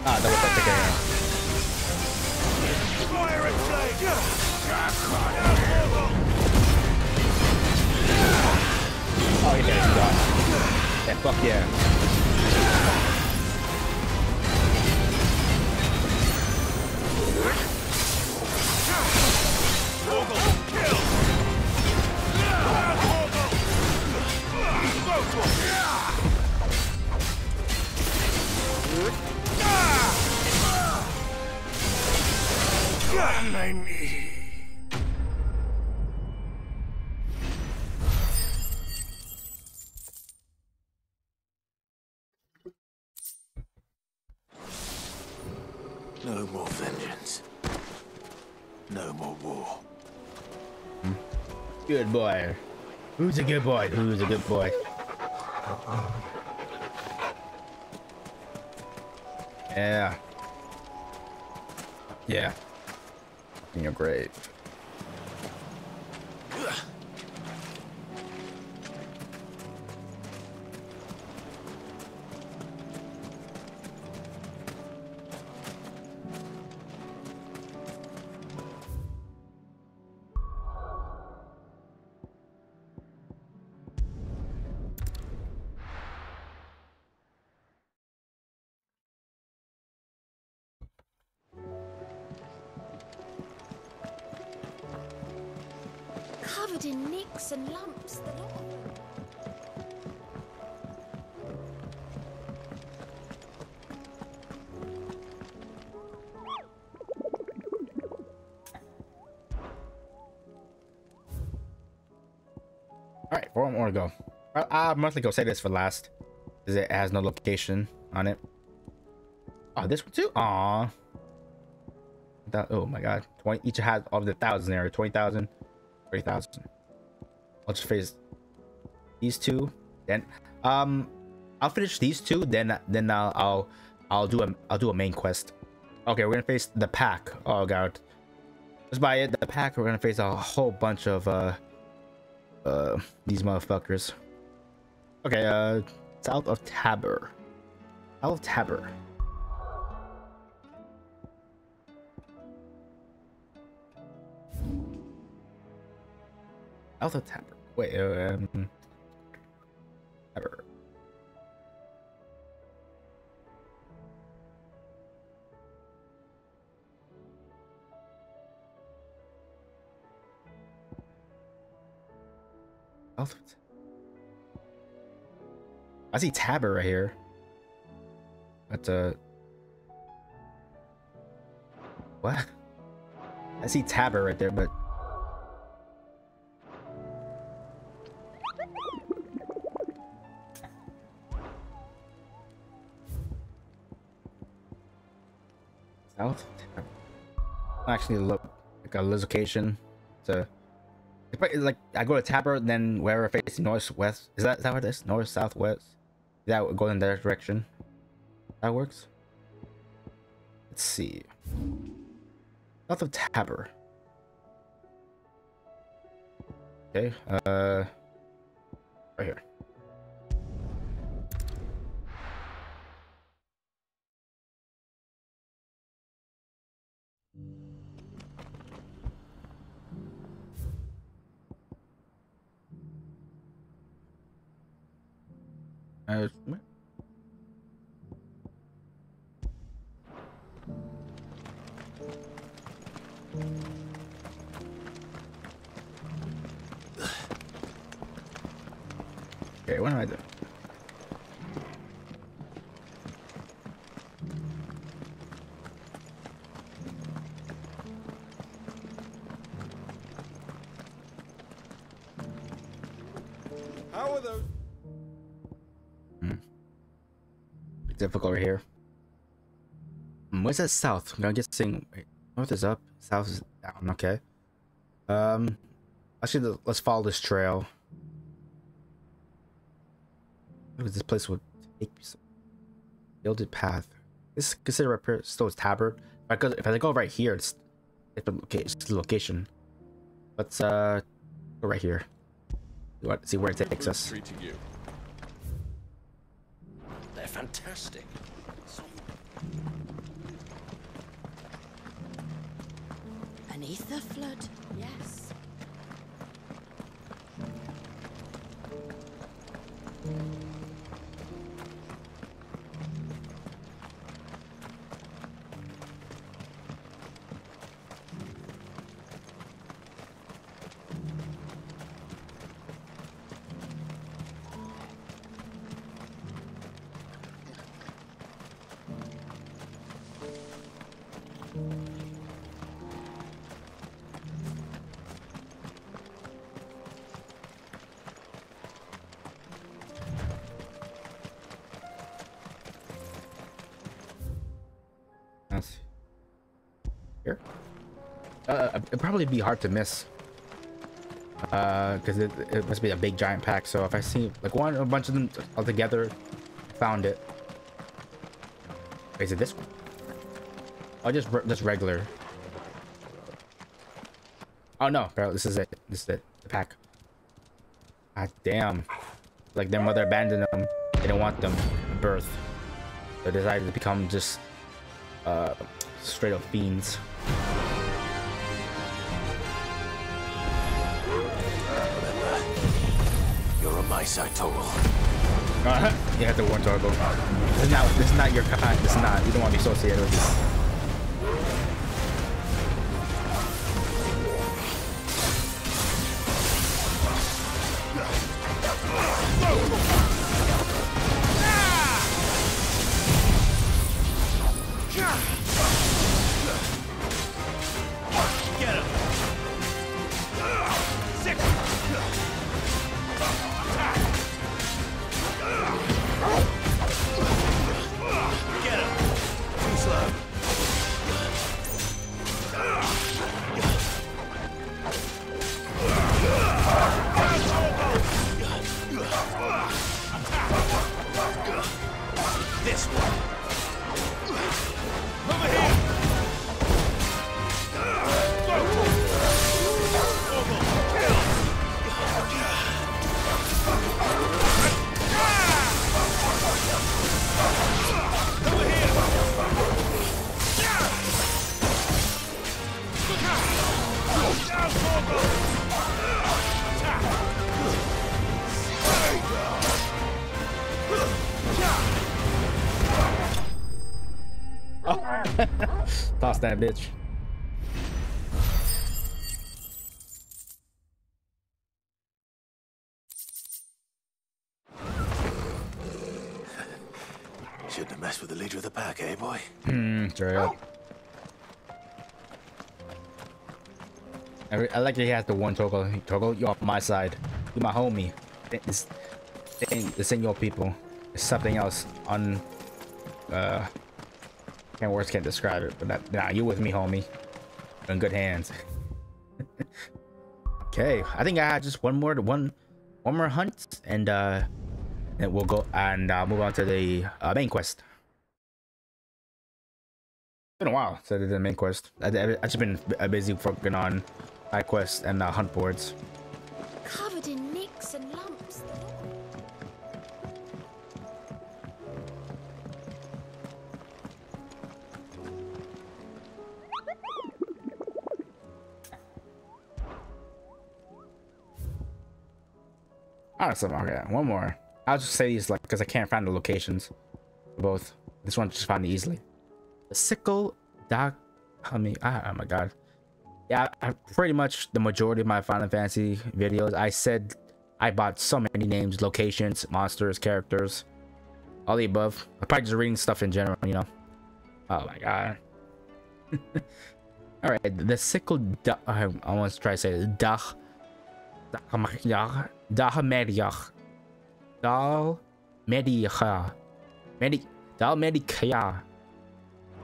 Ah, double again. Fire and. Oh, he's gone. Yeah, fuck yeah. I No more vengeance. No more war. Good boy. Who's a good boy? Who's a good boy? Yeah. Yeah. You're great. I, I mostly go say this for last, because it has no location on it. Oh, this one too. Aw. Oh my god. 20 each has of the thousand there. 20,000, 30,000. I'll just face these two. Then, um, I'll finish these two. Then, then I'll, I'll, I'll do a, I'll do a main quest. Okay, we're gonna face the pack. Oh god. Just by it, the pack. We're gonna face a whole bunch of uh, uh, these motherfuckers. Okay, uh, south of Tabor. South of Tabor. South of Tabor. Wait, uh, um, Tabor. South of Ta- I see Tabor right here. That's uh what? I see Tabor right there, but South Actually, look like a location I, like I go to Tabor, then wherever facing northwest. Is that is that what it is? North, southwest. That would go in that direction. That works. Let's see. South of Tabor. Okay. Uh. Right here. Uh, difficult right here. Hmm, Where's that south? I'm guessing wait, north is up, south is down. Okay. Um, actually, let's follow this trail. Look, this place would take me. some Builded path. This is considered right here still is Tabor. If I go, if I go right here, it's different location. It's the location. Let's uh go right here. See where it takes us. Fantastic. An ether flood? Yes. Here. Uh, it'd probably be hard to miss. Uh, because it, it must be a big giant pack. So if I see like one, a bunch of them all together, found it. It this one? Oh, just just regular. Oh no, bro, this is it. This is it. The pack. Ah, damn. Like their mother abandoned them. They didn't want them birth. They decided to become just uh straight up fiends. My side, Uh, you have to warn Torgal. This is not is not your kind. Is not you don't want to be associated with this. Toss that bitch. Shouldn't have messed with the leader of the pack, eh, boy? Mm, straight up. I, I like that he has the one Torgal. Torgal, you're on my side. You're my homie. It's, it ain't, this ain't your people. It's something else. On, uh, can't words can't describe it, but that, nah, you with me, homie. In good hands. okay, I think I had just one more, one, one more hunt, and uh, then we'll go and uh, move on to the uh, main quest. It's been a while since I did the main quest. I, I've just been busy working on side quests and uh, hunt boards. Awesome. Okay, one more. I'll just say these like because I can't find the locations. Both. This one just found easily. The sickle doc. I mean, oh my god. Yeah, I, pretty much the majority of my Final Fantasy videos, I said I bought so many names, locations, monsters, characters, all the above. I'm probably just reading stuff in general, you know. Oh my god. all right, the sickle. I to try to say it. Dach. Dach. Dahmediach. Dal Medica. Medi Dal Medica.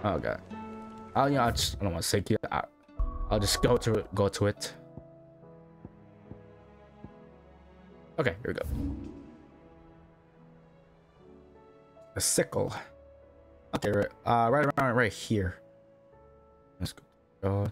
Oh god. I'll, know, I'll just, I don't want to say it. I, I'll just go to it, go to it. Okay, here we go. A sickle. Okay, right, uh, right around right here. Let's go.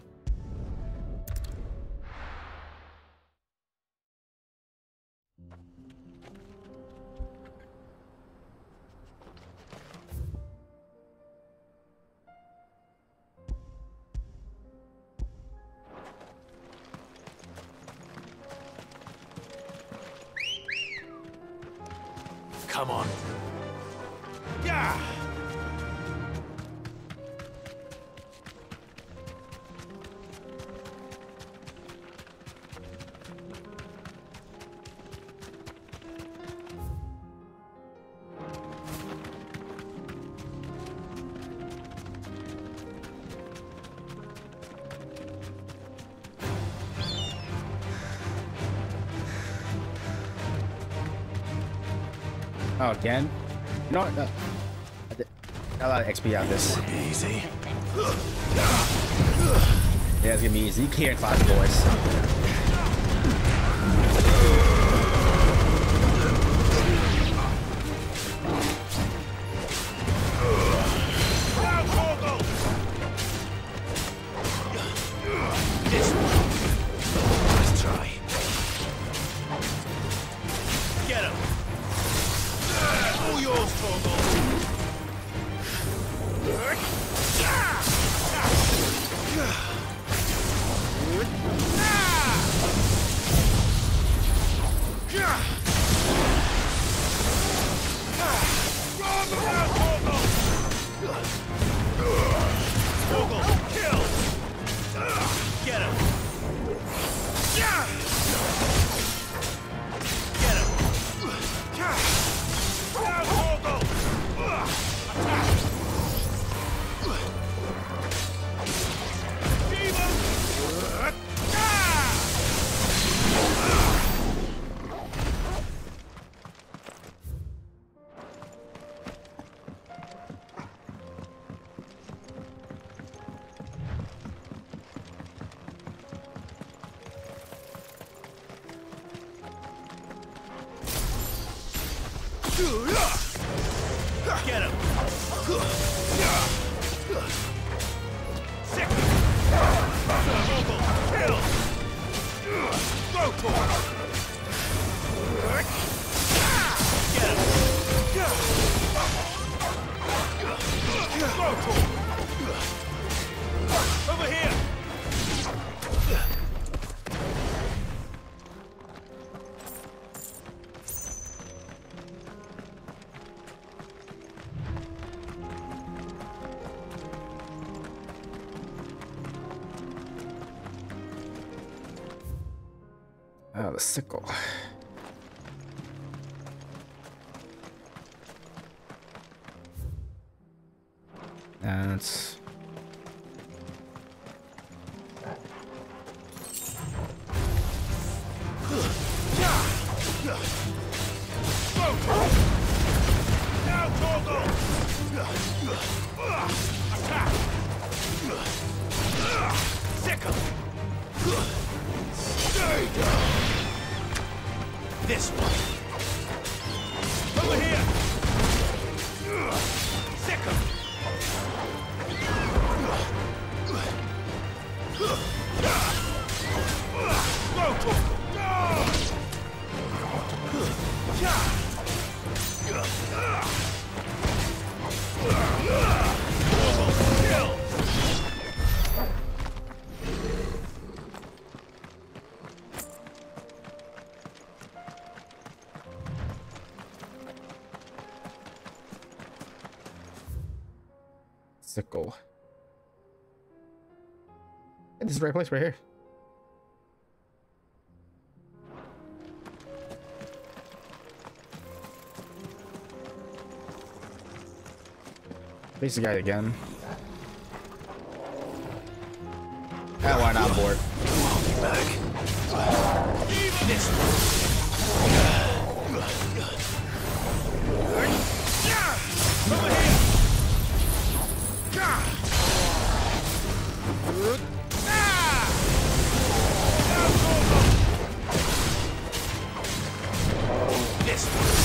again. You know what? No. Got a lot of XP out of this. Easy. Yeah, it's gonna be easy. You can't class boys. popsicle. sickle. And this is the right place right here. Face the guy again. That one on board. Back. this one.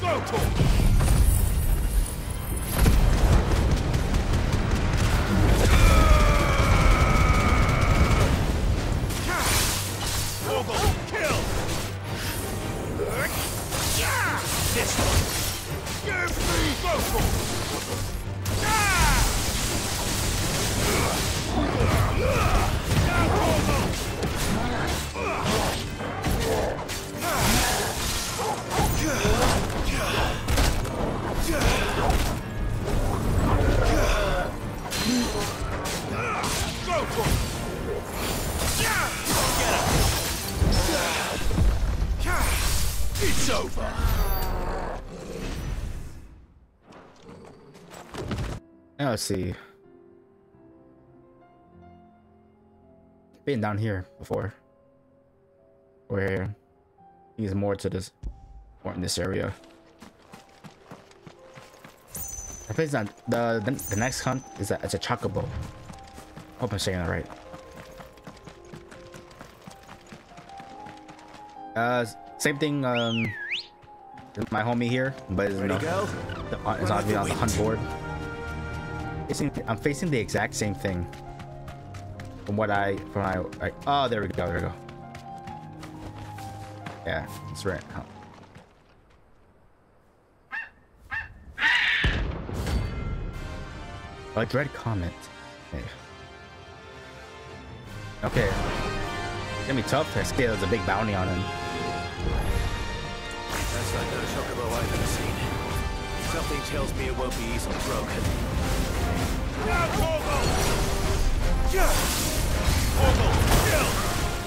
Go let's see. Been down here before. Where he's more to this or in this area. I think it's not the the, the next hunt is a, it's a chocobo. Hope I'm saying that right. Uh, same thing. Um, my homie here, but it's, you know, go? The, it's not on the hunt board. Facing, I'm facing the exact same thing. From what I, from I, I oh, there we go, there we go. Yeah, that's right. Huh. A dread comet. Okay. It's gonna be tough to scale. There's a big bounty on him. That's like no chocobo I've ever seen. Something tells me it won't be easily broken.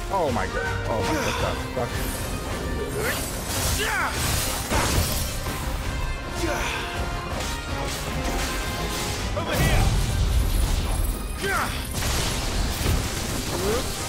Oh my god. Oh my what the fuck? Over here!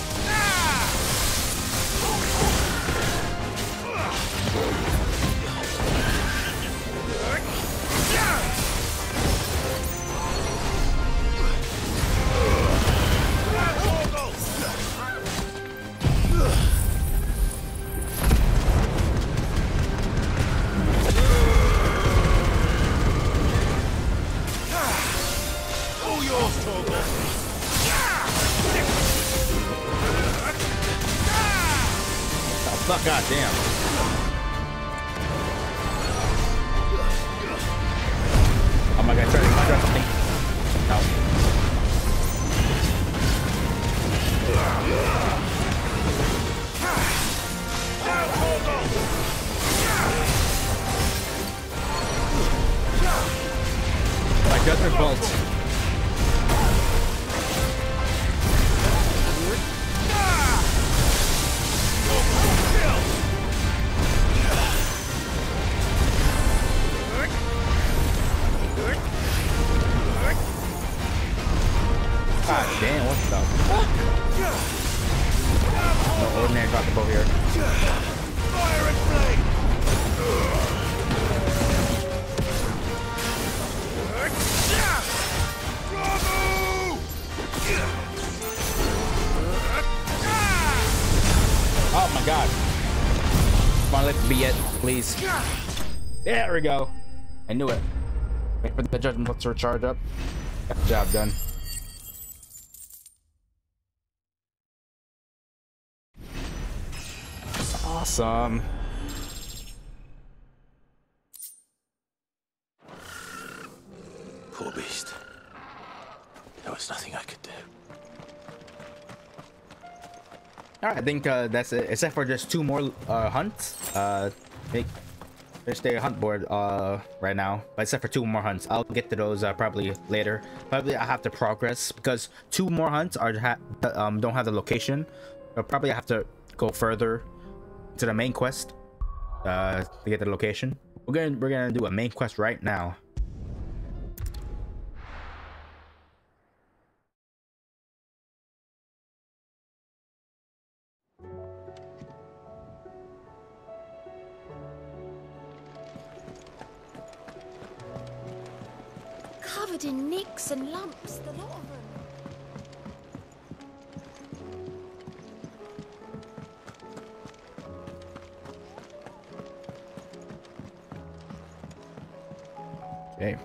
Please. There we go. I knew it. Wait for the judgment to recharge up. Got job done. Awesome. Poor beast. There was nothing I could do. All right, I think uh, that's it. Except for just two more uh, hunts. Uh, make finish the hunt board uh right now. But except for two more hunts, I'll get to those uh, probably later. Probably I have to progress because two more hunts are um don't have the location. I have to go further to the main quest uh to get the location. We're gonna we're gonna do a main quest right now. Covered in nicks and lumps, the lot of them.